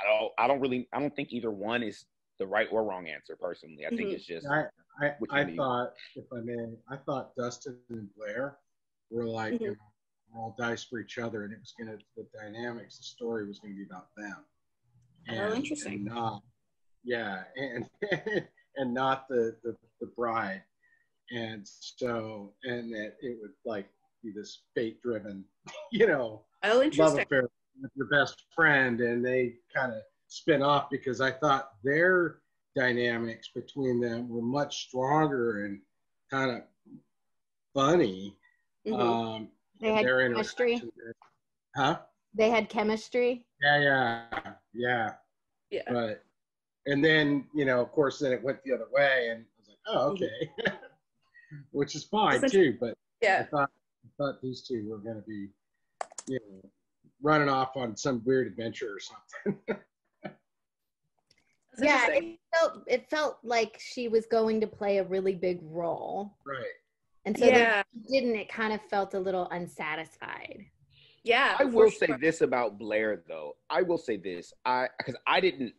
I don't I don't really I don't think either one is the right or wrong answer personally. I think Mhm. it's just I I, I thought, if I may, I thought Dustin and Blair were like Mhm. they were all dice for each other, and it was gonna the dynamics, the story was gonna be about them. Oh, interesting. And not, yeah, and and not the, the the bride, and so and that it would like be this fate driven, you know, Oh, love interesting. affair with your best friend and they kind of spin off because I thought their dynamics between them were much stronger and kind of funny. Mm-hmm. Um, they had chemistry. Huh? They had chemistry. Yeah, yeah, yeah. Yeah. But and then you know, of course, then it went the other way, and I was like, oh, mm-hmm. okay, which is fine too. But yeah, I thought, I thought these two were going to be, you know, running off on some weird adventure or something. yeah, it felt it felt like she was going to play a really big role. Right. And so yeah. didn't it kind of felt a little unsatisfied. Yeah. I will sure. say this about Blair though. I will say this. I because I didn't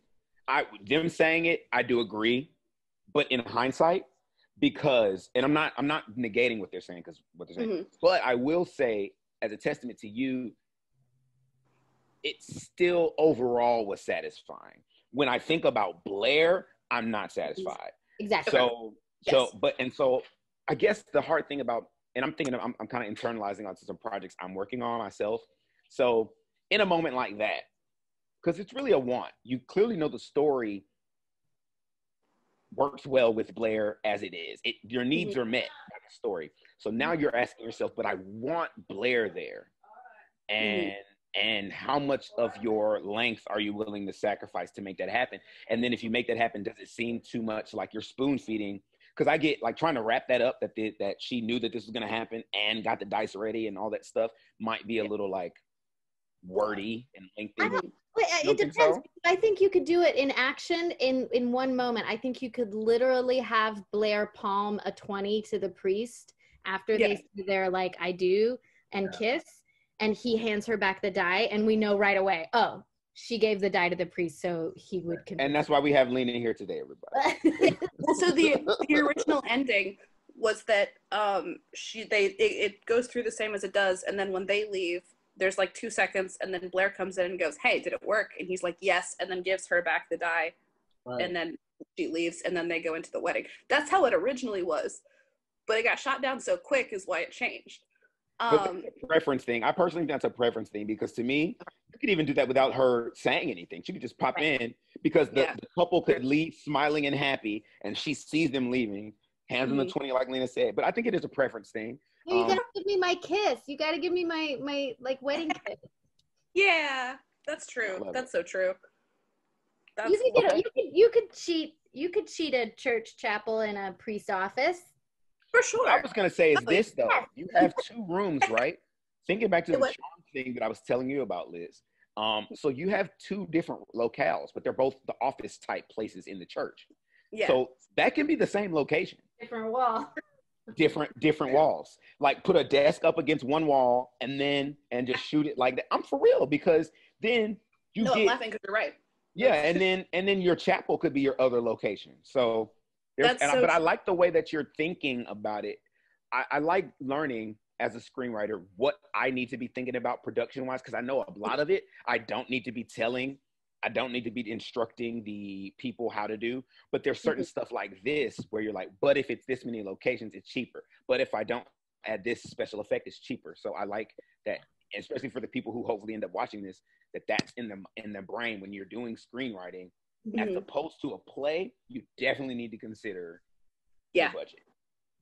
I them saying it, I do agree. But in hindsight, because and I'm not I'm not negating what they're saying because what they're saying, mm-hmm. but I will say as a testament to you, it still overall was satisfying. When I think about Blair, I'm not satisfied. Exactly. So yes. so but and so I guess the hard thing about and I'm thinking of, I'm, I'm kind of internalizing onto some projects I'm working on myself. So in a moment like that, because it's really a want. You clearly know the story works well with Blair as it is. It, your needs mm-hmm. are met by the story. So now you're asking yourself, but I want Blair there. And mm-hmm. And how much of your length are you willing to sacrifice to make that happen? And then if you make that happen, does it seem too much like you're spoon feeding? Because I get like trying to wrap that up that the, that she knew that this was gonna happen and got the dice ready and all that stuff might be a little like wordy and lengthy. Uh, it depends. So? I think you could do it in action in in one moment. I think you could literally have Blair palm a twenty to the priest after yes. they say their like "I do" and yeah. kiss, and he hands her back the die, and we know right away. Oh, she gave the die to the priest, so he would. And that's why we have Lena here today, everybody. so the the original ending was that um she they it, it goes through the same as it does, and then when they leave there's like two seconds and then blair comes in and goes hey did it work and he's like yes and then gives her back the die right. and then she leaves and then they go into the wedding that's how it originally was but it got shot down so quick is why it changed um, preference thing i personally think that's a preference thing because to me you could even do that without her saying anything she could just pop right. in because the, yeah. the, couple could leave smiling and happy and she sees them leaving hands mm-hmm. on the 20 like lena said but i think it is a preference thing no, you um, gotta give me my kiss. You gotta give me my my like wedding kiss. Yeah, that's true. That's it. so true. That's you could, get, you could you could cheat you could cheat a church chapel in a priest office. For sure. I was gonna say is this though. You have two rooms, right? Thinking back to the charm thing that I was telling you about, Liz. Um, so you have two different locales, but they're both the office type places in the church. Yeah. So that can be the same location. Different wall different different walls. Like put a desk up against one wall and then and just shoot it like that. I'm for real because then you no, get, I'm laughing because you're right. Yeah, and then and then your chapel could be your other location. So, That's so I, but I like the way that you're thinking about it. I, I like learning as a screenwriter what I need to be thinking about production wise because I know a lot of it I don't need to be telling I don't need to be instructing the people how to do, but there's certain mm-hmm. stuff like this where you're like, but if it's this many locations, it's cheaper. But if I don't add this special effect, it's cheaper. So I like that, especially for the people who hopefully end up watching this, that that's in the in the brain when you're doing screenwriting, mm-hmm. as opposed to a play. You definitely need to consider yeah budget.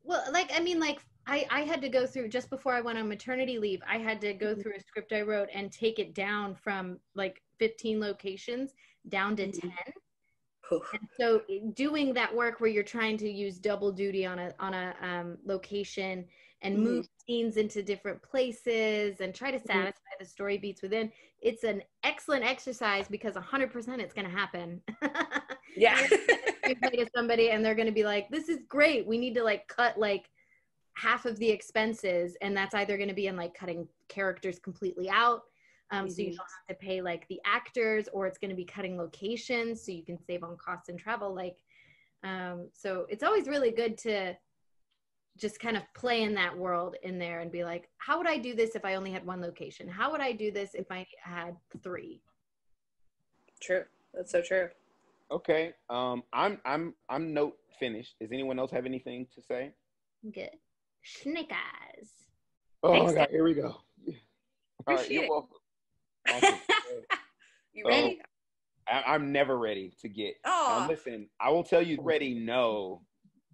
Well, like I mean, like I I had to go through just before I went on maternity leave. I had to go mm-hmm. through a script I wrote and take it down from like 15 locations down to mm-hmm. 10. And so doing that work where you're trying to use double duty on a on a um, location and mm-hmm. move scenes into different places and try to mm-hmm. satisfy mm-hmm. the story beats within it's an excellent exercise because 100% it's going to happen yeah you play to somebody and they're going to be like this is great we need to like cut like half of the expenses and that's either going to be in like cutting characters completely out um, mm-hmm. so you mm-hmm. don't have to pay like the actors or it's going to be cutting locations so you can save on costs and travel like um, so it's always really good to just kind of play in that world in there and be like how would i do this if i only had one location? How would i do this if i had three? True. That's so true. Okay um i'm i'm i'm note finished. Does anyone else have anything to say? Good. Snake eyes oh Thanks, my god here we go. All right you're welcome. You ready? I, am never ready to get. Oh, listen, I will tell you, ready. Know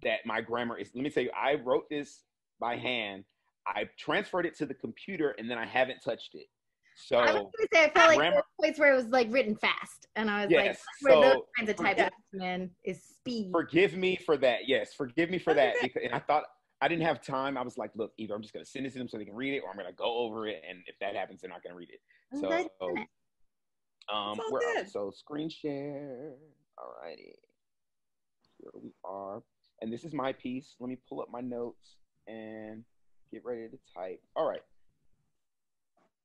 that my grammar is. Let me tell you, I wrote this by hand. I transferred it to the computer, and then I haven't touched it. So I was gonna say I felt like grammar, there were points where it was like written fast, and I was yes, like, where so those kinds of type man is speed. Forgive me for that. Yes, forgive me for that. Because, and I thought I didn't have time. I was like, look, either I'm just gonna send it to them so they can read it, or I'm gonna go over it, and if that happens, they're not gonna read it. So, um, where so screen share. All righty, here we are, and this is my piece. Let me pull up my notes and get ready to type. All right.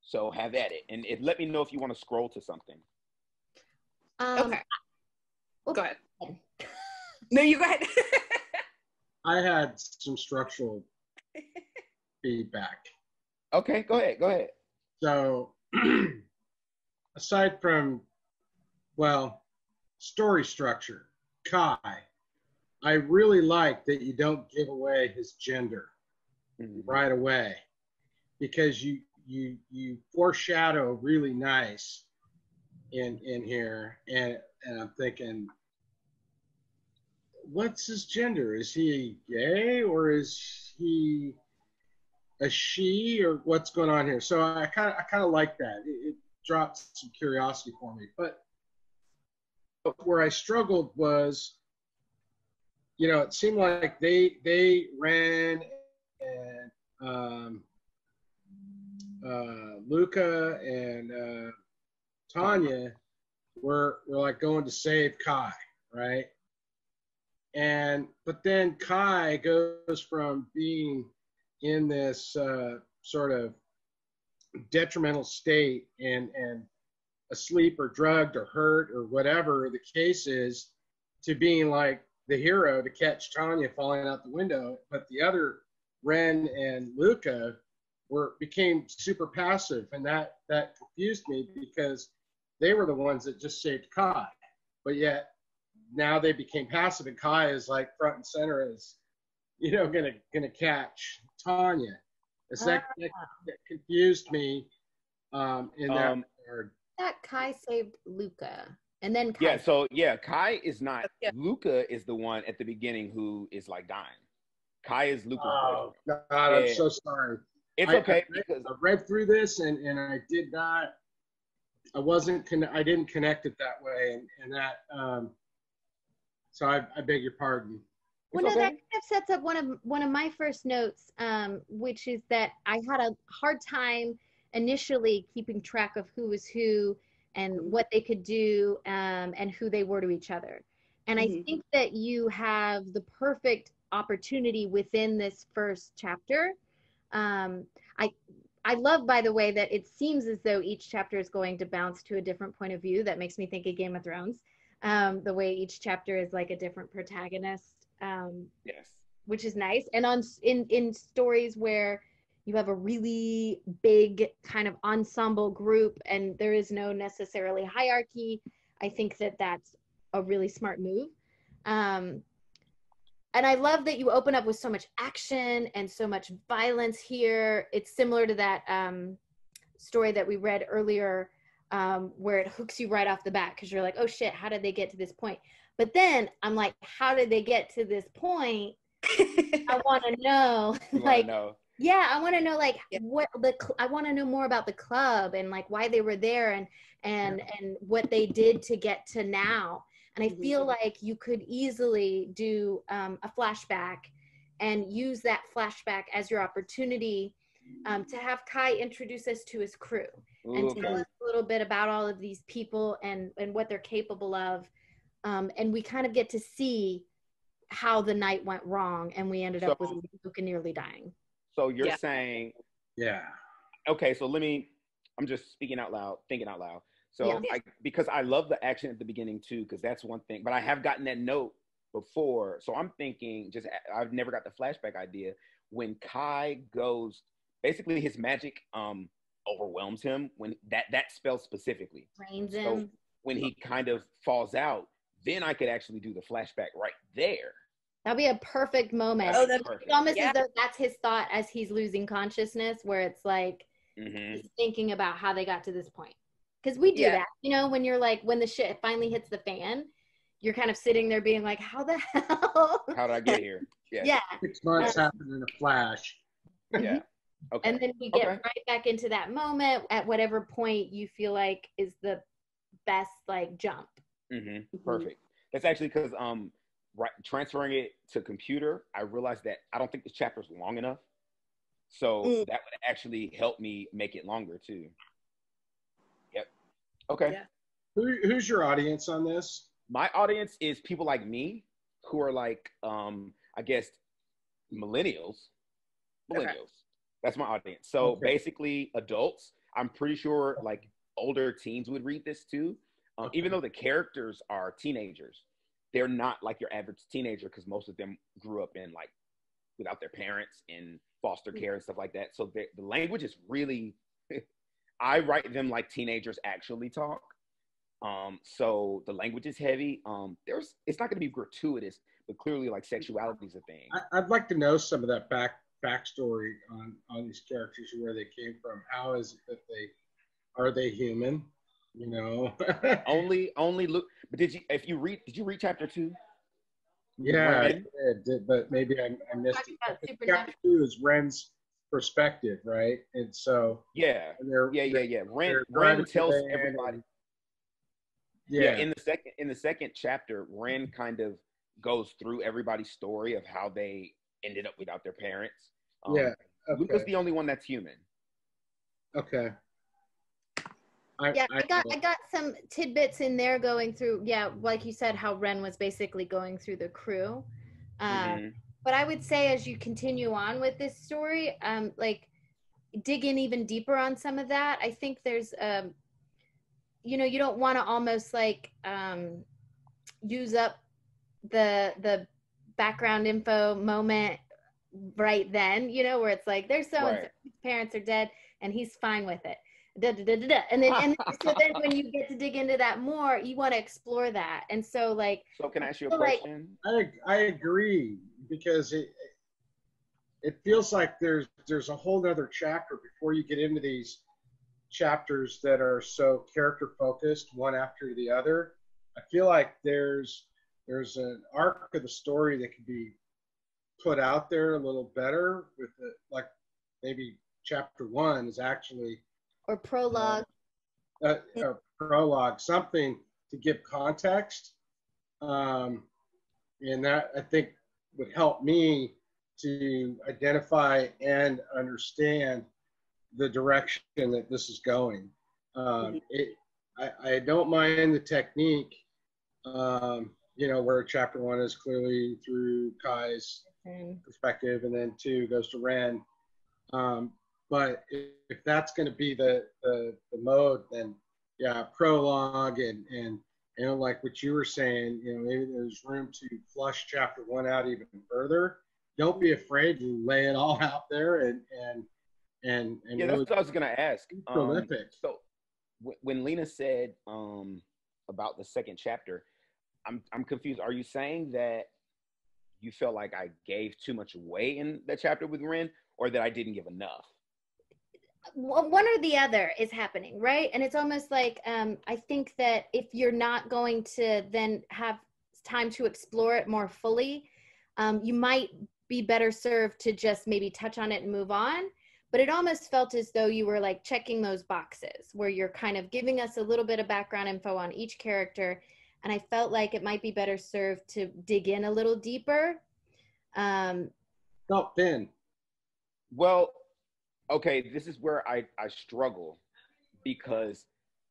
So have at it, and it, let me know if you want to scroll to something. Um, okay. Go ahead. no, you go ahead. I had some structural feedback. Okay, go ahead. Go ahead. So, aside from, well, story structure, Kai, I really like that you don't give away his gender mm-hmm. right away because you you you foreshadow really nice in in here. And and I'm thinking what's his gender? Is he gay or is he a she or what's going on here? So I kind of I kind of like that. It, it dropped some curiosity for me. But where I struggled was you know it seemed like they they ran and um, uh, Luca and uh, Tanya were were like going to save Kai, right? And but then Kai goes from being in this uh, sort of detrimental state and and asleep or drugged or hurt or whatever the case is to being like the hero to catch Tanya falling out the window. But the other Ren and Luca were became super passive, and that that confused me because they were the ones that just saved Kai, but yet now they became passive, and Kai is like front and center as you know gonna gonna catch Tanya. It's that, ah. that, that confused me um, in that um, regard. That Kai saved Luca. And then Kai yeah, so yeah, Kai is not. Yeah. Luca is the one at the beginning who is like dying. Kai is Luca. oh, God, I'm so sorry. It's okay I, I, because I read through this and, and I did not. I wasn't. Con- I didn't connect it that way, and, and that. Um, so I, I beg your pardon. Well, no, that kind of sets up one of one of my first notes, um, which is that I had a hard time initially keeping track of who was who and what they could do um, and who they were to each other. And mm-hmm. I think that you have the perfect opportunity within this first chapter um, I I love, by the way, that it seems as though each chapter is going to bounce to a different point of view. That makes me think of Game of Thrones. Um, the way each chapter is like a different protagonist. Um, yes. Which is nice. And on in in stories where you have a really big kind of ensemble group and there is no necessarily hierarchy, I think that that's a really smart move. Um, and I love that you open up with so much action and so much violence here. It's similar to that um, story that we read earlier, um, where it hooks you right off the bat because you're like, oh shit, how did they get to this point? But then I'm like, how did they get to this point? I want to know, like, know. Yeah, I want to know, like, yeah. what the I want to know more about the club and like why they were there and and yeah. and what they did to get to now and I feel mm-hmm. like you could easily do um, a flashback and use that flashback as your opportunity um, to have Kai introduce us to his crew Ooh, and tell us a little bit about all of these people and, and what they're capable of. Um, and we kind of get to see how the night went wrong and we ended so, up with Luca nearly dying. So you're yeah. saying, yeah. Okay, so let me, I'm just speaking out loud, thinking out loud. So yeah. I, because I love the action at the beginning too, because that's one thing. But I have gotten that note before, so I'm thinking just I've never got the flashback idea when Kai goes. Basically, his magic um overwhelms him when that that spell specifically. Drains so him. when he kind of falls out, then I could actually do the flashback right there. That'd be a perfect moment. Oh, that's perfect. almost yeah. as though that's his thought as he's losing consciousness, where it's like mm-hmm. he's thinking about how they got to this point because we do yeah. that. You know, when you're like when the shit finally hits the fan, you're kind of sitting there being like, "How the hell? How did I get here?" Yeah. yeah. Six months um, happened in a flash. yeah. Okay. And then we get okay. right back into that moment at whatever point you feel like is the best like jump. Mm-hmm. mm-hmm. Perfect. That's actually because um, right, transferring it to computer, I realized that I don't think this chapter is long enough. So mm. that would actually help me make it longer too. Yep. Okay. Yeah. Who, who's your audience on this? My audience is people like me who are like, um, I guess, millennials. Millennials. Okay. That's my audience. So okay. basically, adults. I'm pretty sure like older teens would read this too. Um, okay. Even though the characters are teenagers, they're not like your average teenager because most of them grew up in like without their parents in foster care and stuff like that. So the, the language is really, I write them like teenagers actually talk. Um, so the language is heavy. Um, there's, it's not going to be gratuitous, but clearly like sexuality is a thing. I, would like to know some of that back backstory on on these characters where they came from. How is it that they are they human? You know, only only look. But did you if you read did you read chapter two? Yeah, I did, but maybe I, I missed it. Chapter two is Ren's perspective, right? And so yeah, yeah, yeah, yeah. Ren Ren tells everybody. Yeah. yeah, in the second in the second chapter, Ren kind of goes through everybody's story of how they ended up without their parents. Um, yeah, okay. Luca's the only one that's human. Okay. I, yeah, I, I, got I got some tidbits in there going through. Yeah, like you said, how Ren was basically going through the crew. Um, mm-hmm. But I would say as you continue on with this story, um, like dig in even deeper on some of that. I think there's, um, you know, you don't want to almost like um, use up the the background info moment right then. You know, where it's like there's so right. parents are dead and he's fine with it Da, da, da, da, And then, and so then when you get to dig into that more, you want to explore that. And so, like, so can I ask you a question? Like, I I agree because it it feels like there's there's a whole other chapter before you get into these chapters that are so character focused, one after the other. I feel like there's there's an arc of the story that could be put out there a little better with it, like maybe chapter one is actually or prologue. Uh, a, prologue, something to give context. Um, and that I think would help me to identify and understand the direction that this is going. Um, it, I, I, don't mind the technique, um, you know, where chapter one is clearly through Kai's perspective, and then two goes to Ren. Um, but if, that's going to be the, the, the mode, then yeah, prologue and and you know like what you were saying, you know maybe there's room to flush chapter one out even further. Don't be afraid to lay it all out there and and and, and yeah, that's what I was gonna ask. Um, so w- when Lena said um, about the second chapter, I'm I'm confused. Are you saying that you felt like I gave too much away in that chapter with Ren, or that I didn't give enough? One or the other is happening right? And it's almost like um, i think that if you're not going to then have time to explore it more fully um, you might be better served to just maybe touch on it and move on. But it almost felt as though you were like checking those boxes where you're kind of giving us a little bit of background info on each character. And i felt like it might be better served to dig in a little deeper. Um felt thin well okay, this is where I, I struggle because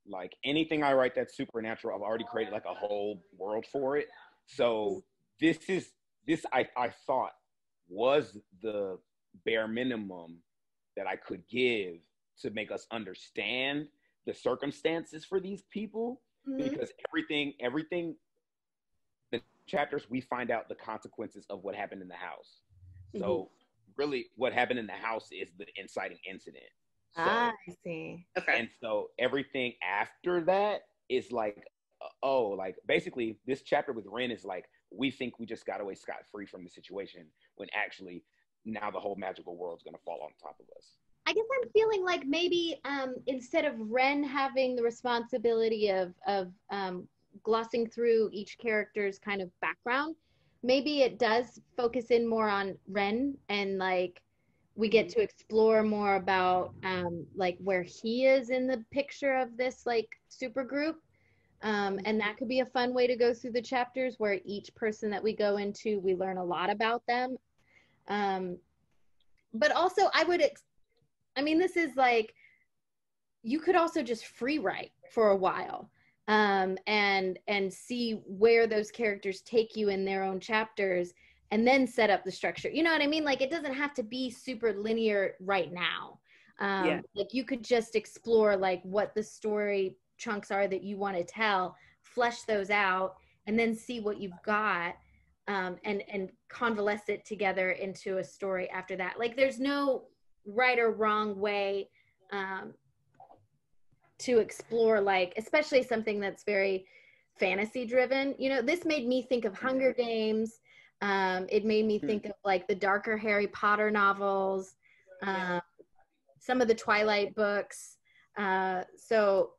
like anything I write that's supernatural, I've already created like a whole world for it. So this is this I, I thought was the bare minimum that I could give to make us understand the circumstances for these people mm-hmm. because everything everything the chapters we find out the consequences of what happened in the house. So mm-hmm really what happened in the house is the inciting incident. So, ah, I see. Okay. And so everything after that is like, uh, oh, like basically this chapter with Ren is like, we think we just got away scot free from the situation when actually now the whole magical world's going to fall on top of us. I guess I'm feeling like maybe um, instead of Ren having the responsibility of of um, glossing through each character's kind of background, maybe it does focus in more on Ren and like we get to explore more about um, like where he is in the picture of this like super group um, and that could be a fun way to go through the chapters where each person that we go into we learn a lot about them. Um, but also i would ex- i mean this is like you could also just free write for a while um, and and see where those characters take you in their own chapters and then set up the structure. You know what i mean? Like it doesn't have to be super linear right now. Um, yeah. like you could just explore like what the story chunks are that you want to tell flesh those out and then see what you've got um, and and convalesce it together into a story after that. Like there's no right or wrong way um, to explore like especially something that's very fantasy driven you know this made me think of hunger games um, it made me hmm. think of like the darker harry potter novels um, some of the twilight books uh, so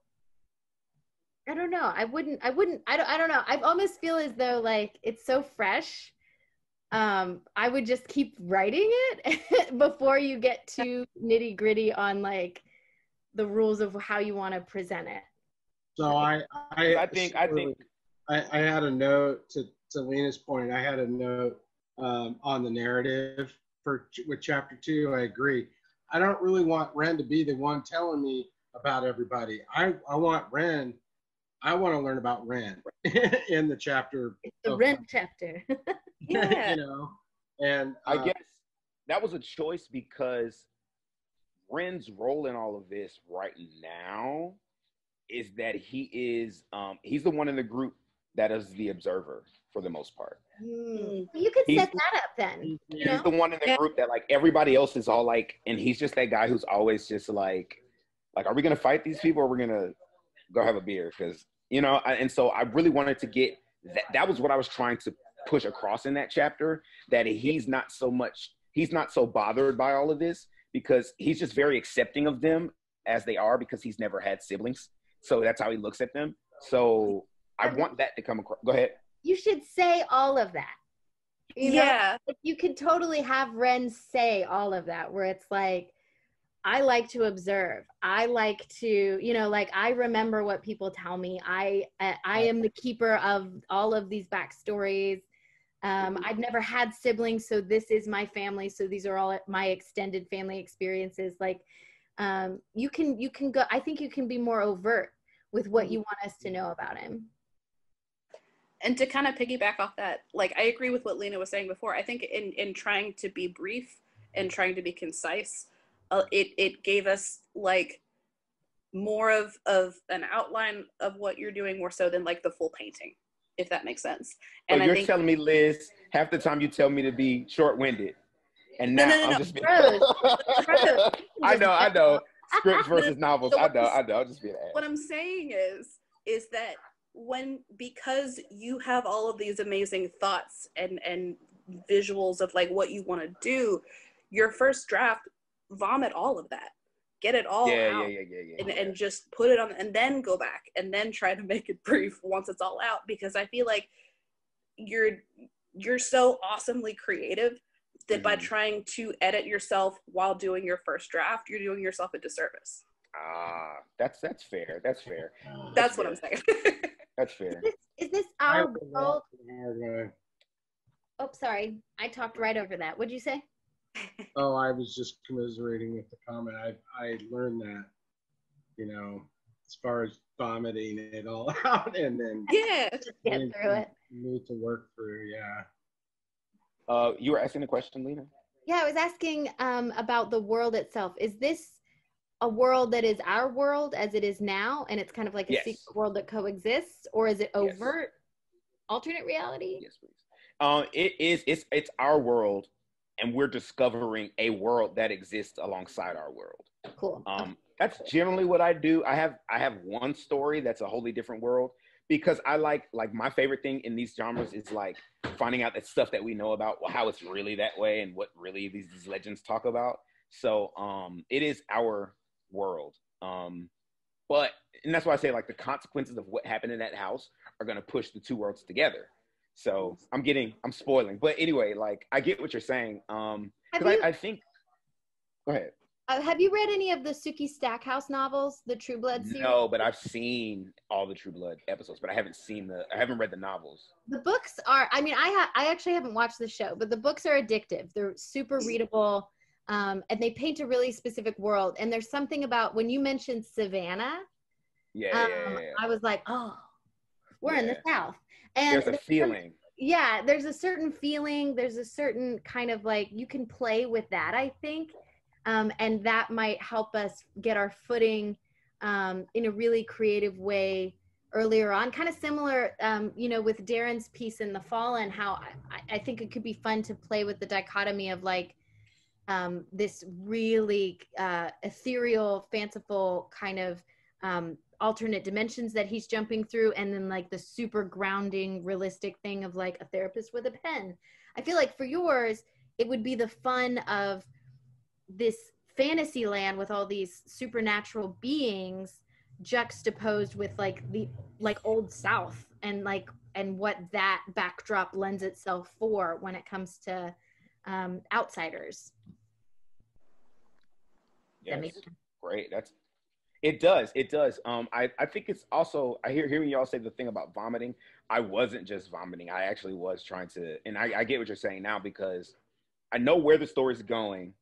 I don't know. I wouldn't. I wouldn't. I don't. I don't know. I almost feel as though like it's so fresh. Um, I would just keep writing it before you get too nitty gritty on like the rules of how you want to present it. So I, I, I think, I think, I, I had a note to to Lena's point. I had a note um, on the narrative for with chapter two. I agree. I don't really want Ren to be the one telling me about everybody. I I want Ren I want to learn about Ren in the chapter. It's the Ren chapter. yeah. you know, and uh, I guess that was a choice because Ren's role in all of this right now is that he is um, he's the one in the group that is the observer for the most part. Mm. You could he's, set that up then. He's know? the one in the group that like everybody else is all like, and he's just that guy who's always just like, like, are we gonna fight these people or are we gonna go have a beer because you know and so i really wanted to get that that was what i was trying to push across in that chapter that he's not so much he's not so bothered by all of this because he's just very accepting of them as they are because he's never had siblings so that's how he looks at them so i want that to come across go ahead you should say all of that you know? yeah you could totally have ren say all of that where it's like I like to observe. I like to, you know, like I remember what people tell me. I I am the keeper of all of these backstories. Um, mm-hmm. I've never had siblings, so this is my family. So these are all my extended family experiences. Like, um, you can you can go. I think you can be more overt with what you want us to know about him. And to kind of piggyback off that, like I agree with what Lena was saying before. I think in in trying to be brief and trying to be concise uh, it it gave us like more of of an outline of what you're doing more so than like the full painting if that makes sense. And you're think, telling me liz half the time you tell me to be short-winded. And now no, no, no, i'm just being i know i know. Scripts versus novels. So i know i know. I'll just be what i'm saying is is that when because you have all of these amazing thoughts and and visuals of like what you want to do your first draft vomit all of that get it all yeah, out yeah, yeah, yeah, yeah, and, and just put it on and then go back and then try to make it brief once it's all out because i feel like you're you're so awesomely creative that mm-hmm. by trying to edit yourself while doing your first draft you're doing yourself a disservice. Ah that's that's fair that's fair. That's, that's what i'm saying. That's fair. Is this, is this our world? oh sorry. I talked right over that. What'd you say oh, I was just commiserating with the comment. I I learned that, you know, as far as vomiting it all out and then yeah, get through it. Need to work through, yeah. Uh, you were asking a question, Lena. Yeah, I was asking um, about the world itself. Is this a world that is our world as it is now, and it's kind of like a yes. secret world that coexists, or is it overt yes. alternate reality? Yes, please. Um, it is. It's it's our world and we're discovering a world that exists alongside our world. Cool. Um, that's generally what I do. I have I have one story that's a wholly different world because I like like my favorite thing in these genres is like finding out that stuff that we know about well, how it's really that way and what really these, these legends talk about. So um, it is our world. Um, but and that's why I say like the consequences of what happened in that house are gonna push the two worlds together. So I'm getting I'm spoiling, but anyway, like I get what you're saying. Um, because I, I think. Go ahead. Uh, have you read any of the Sookie Stackhouse novels, the True Blood series? No, but I've seen all the True Blood episodes, but I haven't seen the. I haven't read the novels. The books are. I mean, I ha- I actually haven't watched the show, but the books are addictive. They're super readable, um, and they paint a really specific world. And there's something about when you mentioned Savannah. Yeah, um, yeah, yeah, yeah. I was like, oh, we're in the South, and there's a there's feeling. yeah, there's a certain feeling. There's a certain kind of like you can play with that. I think um, and that might help us get our footing um, in a really creative way earlier on kind of similar um, you know with darren's piece in the fall and how I, I, think it could be fun to play with the dichotomy of like um, this really uh, ethereal fanciful kind of um, alternate dimensions that he's jumping through and then like the super grounding realistic thing of like a therapist with a pen. I feel like for yours it would be the fun of this fantasy land with all these supernatural beings juxtaposed with like the like old south and like and what that backdrop lends itself for when it comes to um outsiders. Yes. That great. That's it does it does um i i think it's also i hear hearing y'all say the thing about vomiting i wasn't just vomiting i actually was trying to and i, I get what you're saying now because i know where the story's going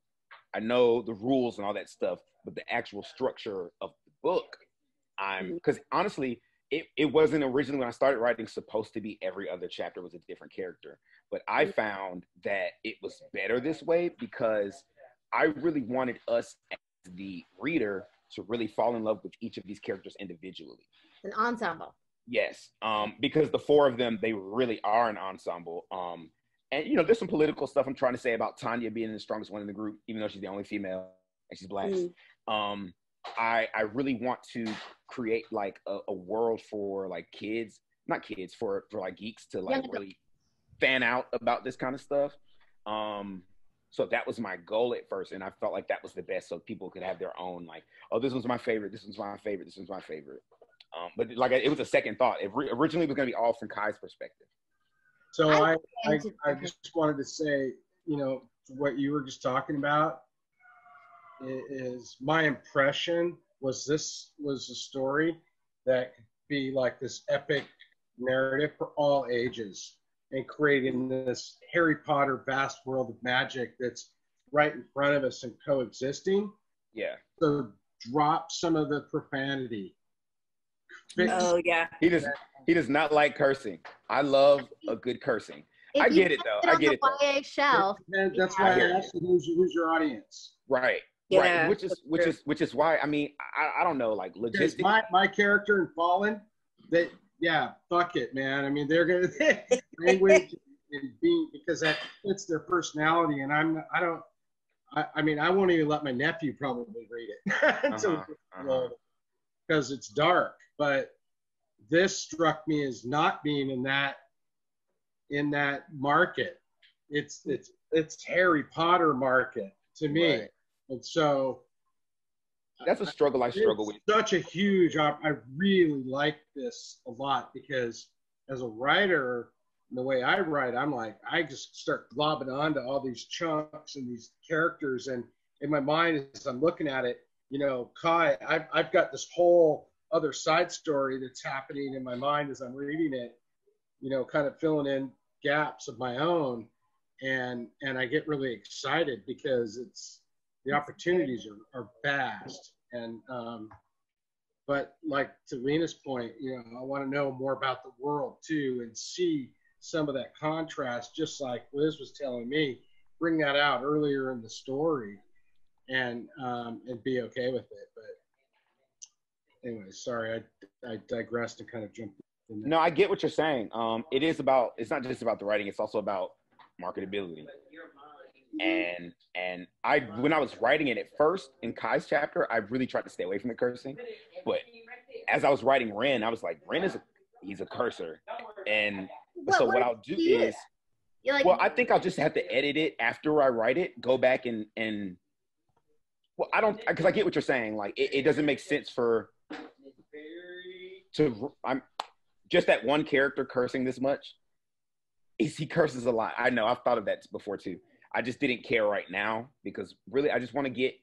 I know the rules and all that stuff, but the actual structure of the book, I'm because mm-hmm. honestly, it, it wasn't originally when I started writing supposed to be every other chapter was a different character. But I mm-hmm. found that it was better this way because I really wanted us as the reader to really fall in love with each of these characters individually. An ensemble. Yes, um, because the four of them, they really are an ensemble. Um, and you know, there's some political stuff I'm trying to say about Tanya being the strongest one in the group, even though she's the only female and she's black. Mm. Um, I I really want to create like a, a, world for like kids, not kids, for for like geeks to like yeah. really fan out about this kind of stuff. Um, so that was my goal at first, and I felt like that was the best, so people could have their own like, oh, this one's my favorite, this one's my favorite, this one's my favorite. Um, but like it was a second thought. It re- originally was going to be all from Kai's perspective. So I, I, I just wanted to say, you know, what you were just talking about is my impression was this was a story that could be like this epic narrative for all ages and creating this Harry Potter vast world of magic that's right in front of us and coexisting. Yeah. So drop some of the profanity. Oh yeah. He just he does not like cursing. I love a good cursing. If I get it though. I get it. Though. YA shelf. that's why I asked you who's, who's your audience. Right. Yeah, right. Which is which is which is why I mean I, I don't know like logistics. My my character in Fallen, that yeah, fuck it, man. I mean they're gonna language and being because that fits their personality, and I'm I don't. I, I mean, I won't even let my nephew probably read it because uh-huh, uh-huh. it's dark. But this struck me as not being in that in that market. It's it's it's Harry Potter market to me, right. and so that's a struggle I struggle with. Such a huge. I really like this a lot because as a writer, the way I write, I'm like I just start globbing onto all these chunks and these characters, and in my mind as I'm looking at it, you know, Kai, I've I've got this whole other side story that's happening in my mind as I'm reading it, you know, kind of filling in gaps of my own. And, and I get really excited because it's, the opportunities are, are vast. And, um, but like to Lena's point, you know, I want to know more about the world too and see some of that contrast, just like Liz was telling me, bring that out earlier in the story and, um, and be okay with it. But anyway, sorry, I, I digressed and kind of jumped. No, I get what you're saying. Um, it is about. It's not just about the writing. It's also about marketability. And and I when I was writing it at first in Kai's chapter, I really tried to stay away from the cursing. But as I was writing Ren, I was like, Ren is a he's a cursor, and so what, what I'll do is. Like, well, I think I'll just have to edit it after I write it, go back and and Well, I don't because I get what you're saying. Like it, it doesn't make sense for to I'm just that one character cursing this much. Is he curses a lot? I know I've thought of that before too. I just didn't care right now because really I just want to get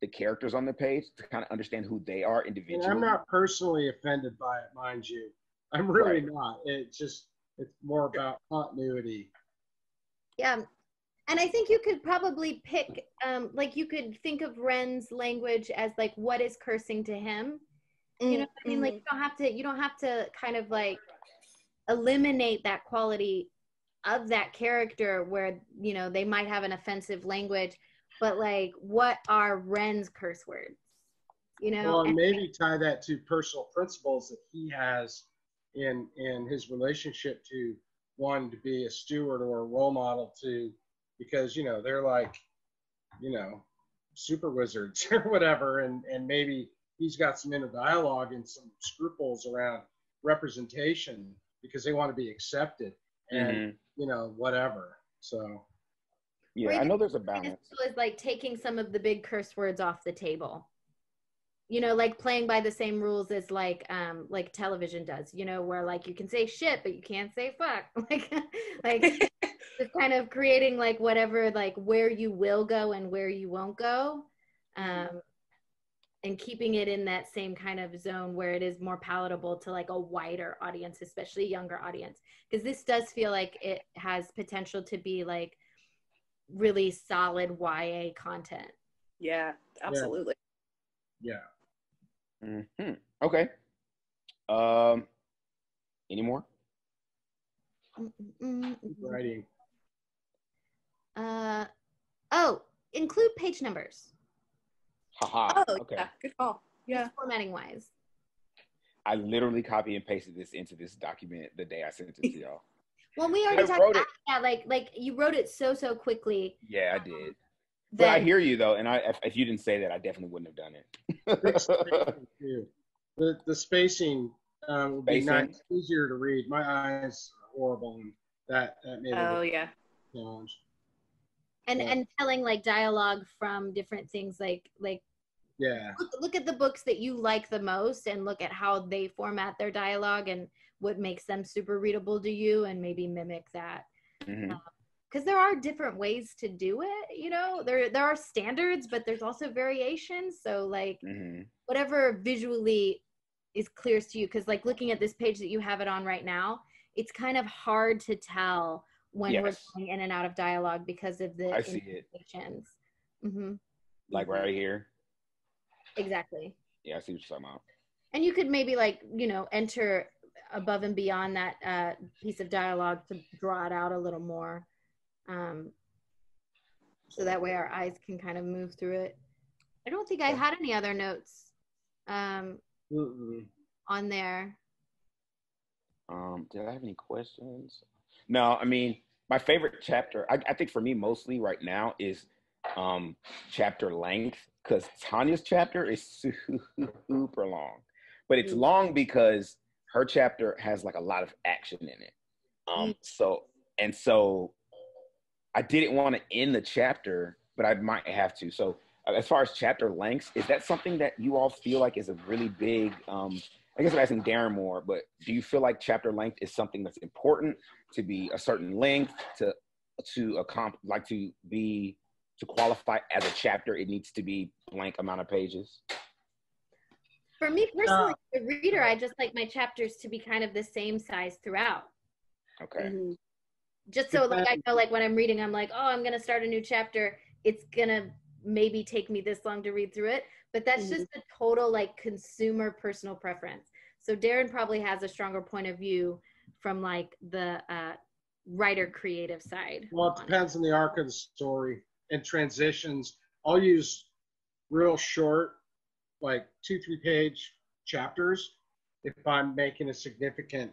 the characters on the page to kind of understand who they are individually. And I'm not personally offended by it, mind you. I'm really right. not. It's just it's more about continuity. Yeah. And I think you could probably pick um like you could think of Ren's language as like what is cursing to him. You know I mean? Mm-hmm. Like you don't have to you don't have to kind of like eliminate that quality of that character where, you know, they might have an offensive language, but like what are Ren's curse words? You know? Well, and maybe tie that to personal principles that he has in in his relationship to one to be a steward or a role model to because you know they're like you know super wizards or whatever and and maybe he's got some inner dialogue and some scruples around representation because they want to be accepted and mm-hmm. You know whatever. So yeah i know there's a balance. Is like taking some of the big curse words off the table. You know like playing by the same rules as like um like television does you know where like you can say shit but you can't say fuck. Like like just kind of creating like whatever like where you will go and where you won't go. Um and keeping it in that same kind of zone where it is more palatable to like a wider audience especially younger audience because this does feel like it has potential to be like really solid YA content yeah absolutely yeah, yeah. Mm-hmm. Okay. Um, any more? Writing. Uh, oh, include page numbers. Haha. Oh, okay. yeah, good call. Yeah. Formatting wise. I literally copy and pasted this into this document the day I sent it to y'all. well, we already talked about that. Like, like you wrote it so so quickly. Yeah, I did. But I hear you though, and I if, if, you didn't say that, I definitely wouldn't have done it. the the spacing um, would spacing. be nice, easier to read. My eyes are horrible, and that that made oh yeah challenge. And yeah. and telling like dialogue from different things, like like yeah. Look, look at the books that you like the most, and look at how they format their dialogue and what makes them super readable to you, and maybe mimic that. Mm-hmm. Um, because there are different ways to do it you know there there are standards but there's also variations so like mm-hmm. whatever visually is clearest to you because like looking at this page that you have it on right now it's kind of hard to tell when yes. we're going in and out of dialogue because of the I see it. Mm-hmm. Like mm-hmm. right here. Exactly. Yeah, I see what you're talking about. And you could maybe like you know enter above and beyond that uh, piece of dialogue to draw it out a little more. Um, so that way our eyes can kind of move through it. I don't think I had any other notes um, on there. Um, did I have any questions? No, I mean, my favorite chapter, I, I think for me mostly right now is um, chapter length because Tanya's chapter is super long, but it's mm. long because her chapter has like a lot of action in it. Um, mm. so and so I didn't want to end the chapter, but I might have to. So as far as chapter lengths, is that something that you all feel like is a really big? Um, I guess I'm asking Darren more, but do you feel like chapter length is something that's important to be a certain length to to accomplish, like to be to qualify as a chapter? It needs to be blank amount of pages. For me personally, uh, the reader, I just like my chapters to be kind of the same size throughout. Okay. Mm-hmm just so like I know like when I'm reading, I'm like, oh, I'm gonna start a new chapter. It's gonna maybe take me this long to read through it, but that's mm-hmm. just a total like consumer personal preference. So Darren probably has a stronger point of view from like the uh, writer creative side. Well, it depends on the arc of the story and transitions. I'll use real short, like two, three page chapters if I'm making a significant,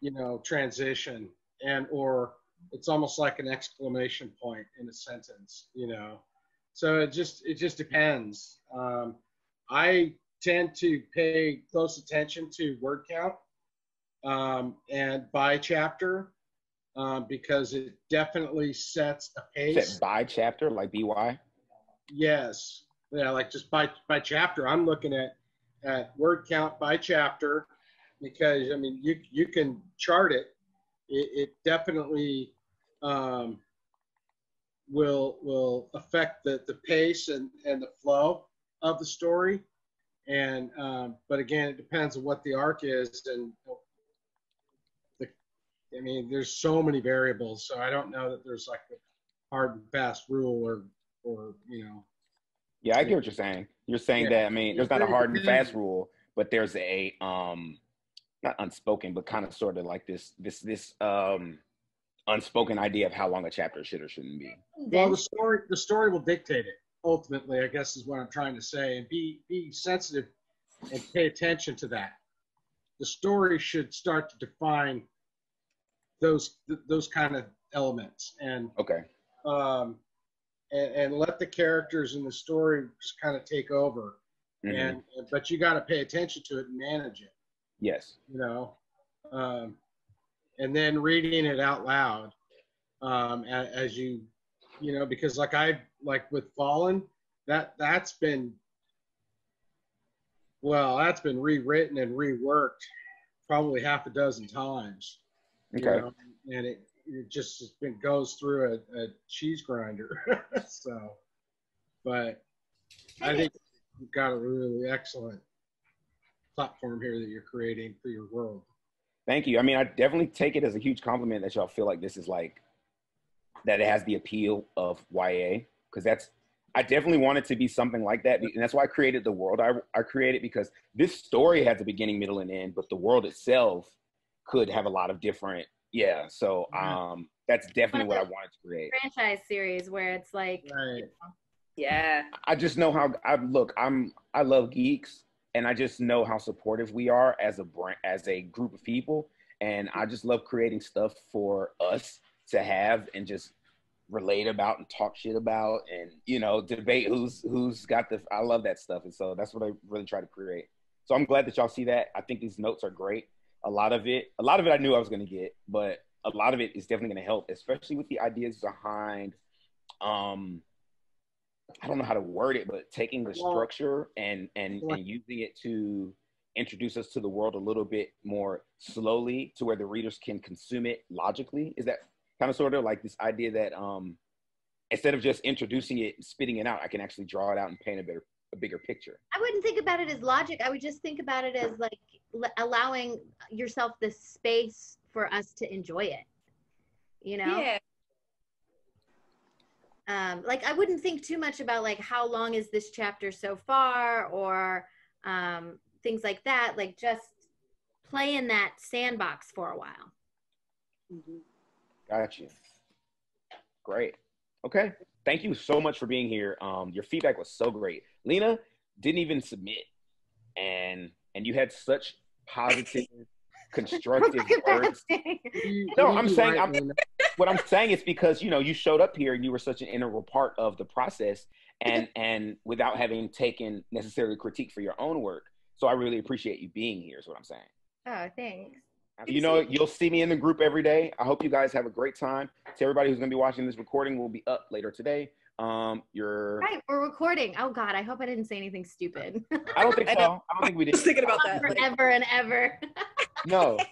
you know, transition and or it's almost like an exclamation point in a sentence, you know. So it just it just depends. Um, I tend to pay close attention to word count um, and by chapter um, because it definitely sets a pace. Set by chapter, like by. Yes, yeah, like just by by chapter. I'm looking at at word count by chapter because I mean you you can chart it. It, it definitely um, will will affect the the pace and and the flow of the story. And um, but again, it depends on what the arc is and the. I mean, there's so many variables, so I don't know that there's like a hard and fast rule or or you know yeah, I get what you're saying. You're saying yeah. that I mean, there's not a hard and fast rule, but there's a um, not unspoken, but kind of sort of like this this this um unspoken idea of how long a chapter should or shouldn't be. Well, the story the story will dictate it. Ultimately, I guess is what I'm trying to say, and be be sensitive and pay attention to that. The story should start to define those those kind of elements, and okay. Um, and, and let the characters in the story just kind of take over. Mm-hmm. And but you got to pay attention to it and manage it. Yes. You know, um, and then reading it out loud um, as, as you, you know, because like I like with Fallen, that that's been well, that's been rewritten and reworked probably half a dozen times. Okay. You know? And it it just it goes through a, a cheese grinder. so, but I think you've got a really excellent platform here that you're creating for your world. Thank you. I mean, I definitely take it as a huge compliment that y'all feel like this is like that it has the appeal of YA because that's I definitely wanted it to be something like that, and that's why I created the world I, I created because this story has a beginning, middle, and end, but the world itself could have a lot of different yeah so um that's definitely what i wanted to create franchise series where it's like right. you know. yeah i just know how i look i'm i love geeks and i just know how supportive we are as a brand as a group of people. And i just love creating stuff for us to have and just relate about and talk shit about and you know debate who's who's got the i love that stuff. And so that's what i really try to create. So i'm glad that y'all see that. I think these notes are great. A lot of it, a lot of it I knew I was going to get, but a lot of it is definitely going to help, especially with the ideas behind, um, I don't know how to word it, but taking the structure and and and using it to introduce us to the world a little bit more slowly to where the readers can consume it logically. Is that kind of sort of like this idea that um, instead of just introducing it and spitting it out, I can actually draw it out and paint a better a bigger picture. I wouldn't think about it as logic. I would just think about it as like allowing yourself the space for us to enjoy it. You know? Yeah. Um, like I wouldn't think too much about like how long is this chapter so far or um, things like that. Like just play in that sandbox for a while. Mm-hmm. Got you. Great. Okay. Thank you so much for being here. Um, your feedback was so great. Lena didn't even submit, and and you had such positive, constructive words. no, I'm saying I'm, what I'm saying is because you know you showed up here and you were such an integral part of the process, and and without having taken necessarily critique for your own work. So I really appreciate you being here. Is what I'm saying. Oh, thanks. You know, you'll see me in the group every day. I hope you guys have a great time. To everybody who's going to be watching this recording, will be up later today. Um, you're right. We're recording. Oh God, I hope I didn't say anything stupid. I don't think so. I don't think we did. I was thinking about that forever and ever. no.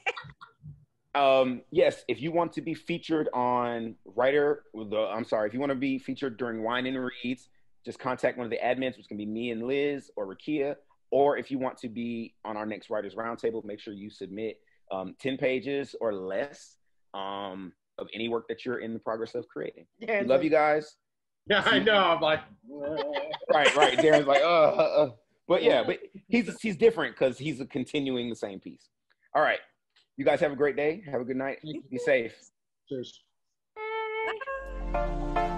Um, yes, if you want to be featured on writer, the, I'm sorry, if you want to be featured during Wine and Reads, just contact one of the admins, which can be me and Liz or Rakia. Or if you want to be on our next Writers Roundtable, make sure you submit um, 10 pages or less um, of any work that you're in the progress of creating. love you guys. Yeah, I know. I'm like, right, right. Darren's like, uh, uh, uh. But yeah, but he's he's different because he's continuing the same piece. All right, you guys have a great day. Have a good night. Be safe. Cheers. Bye.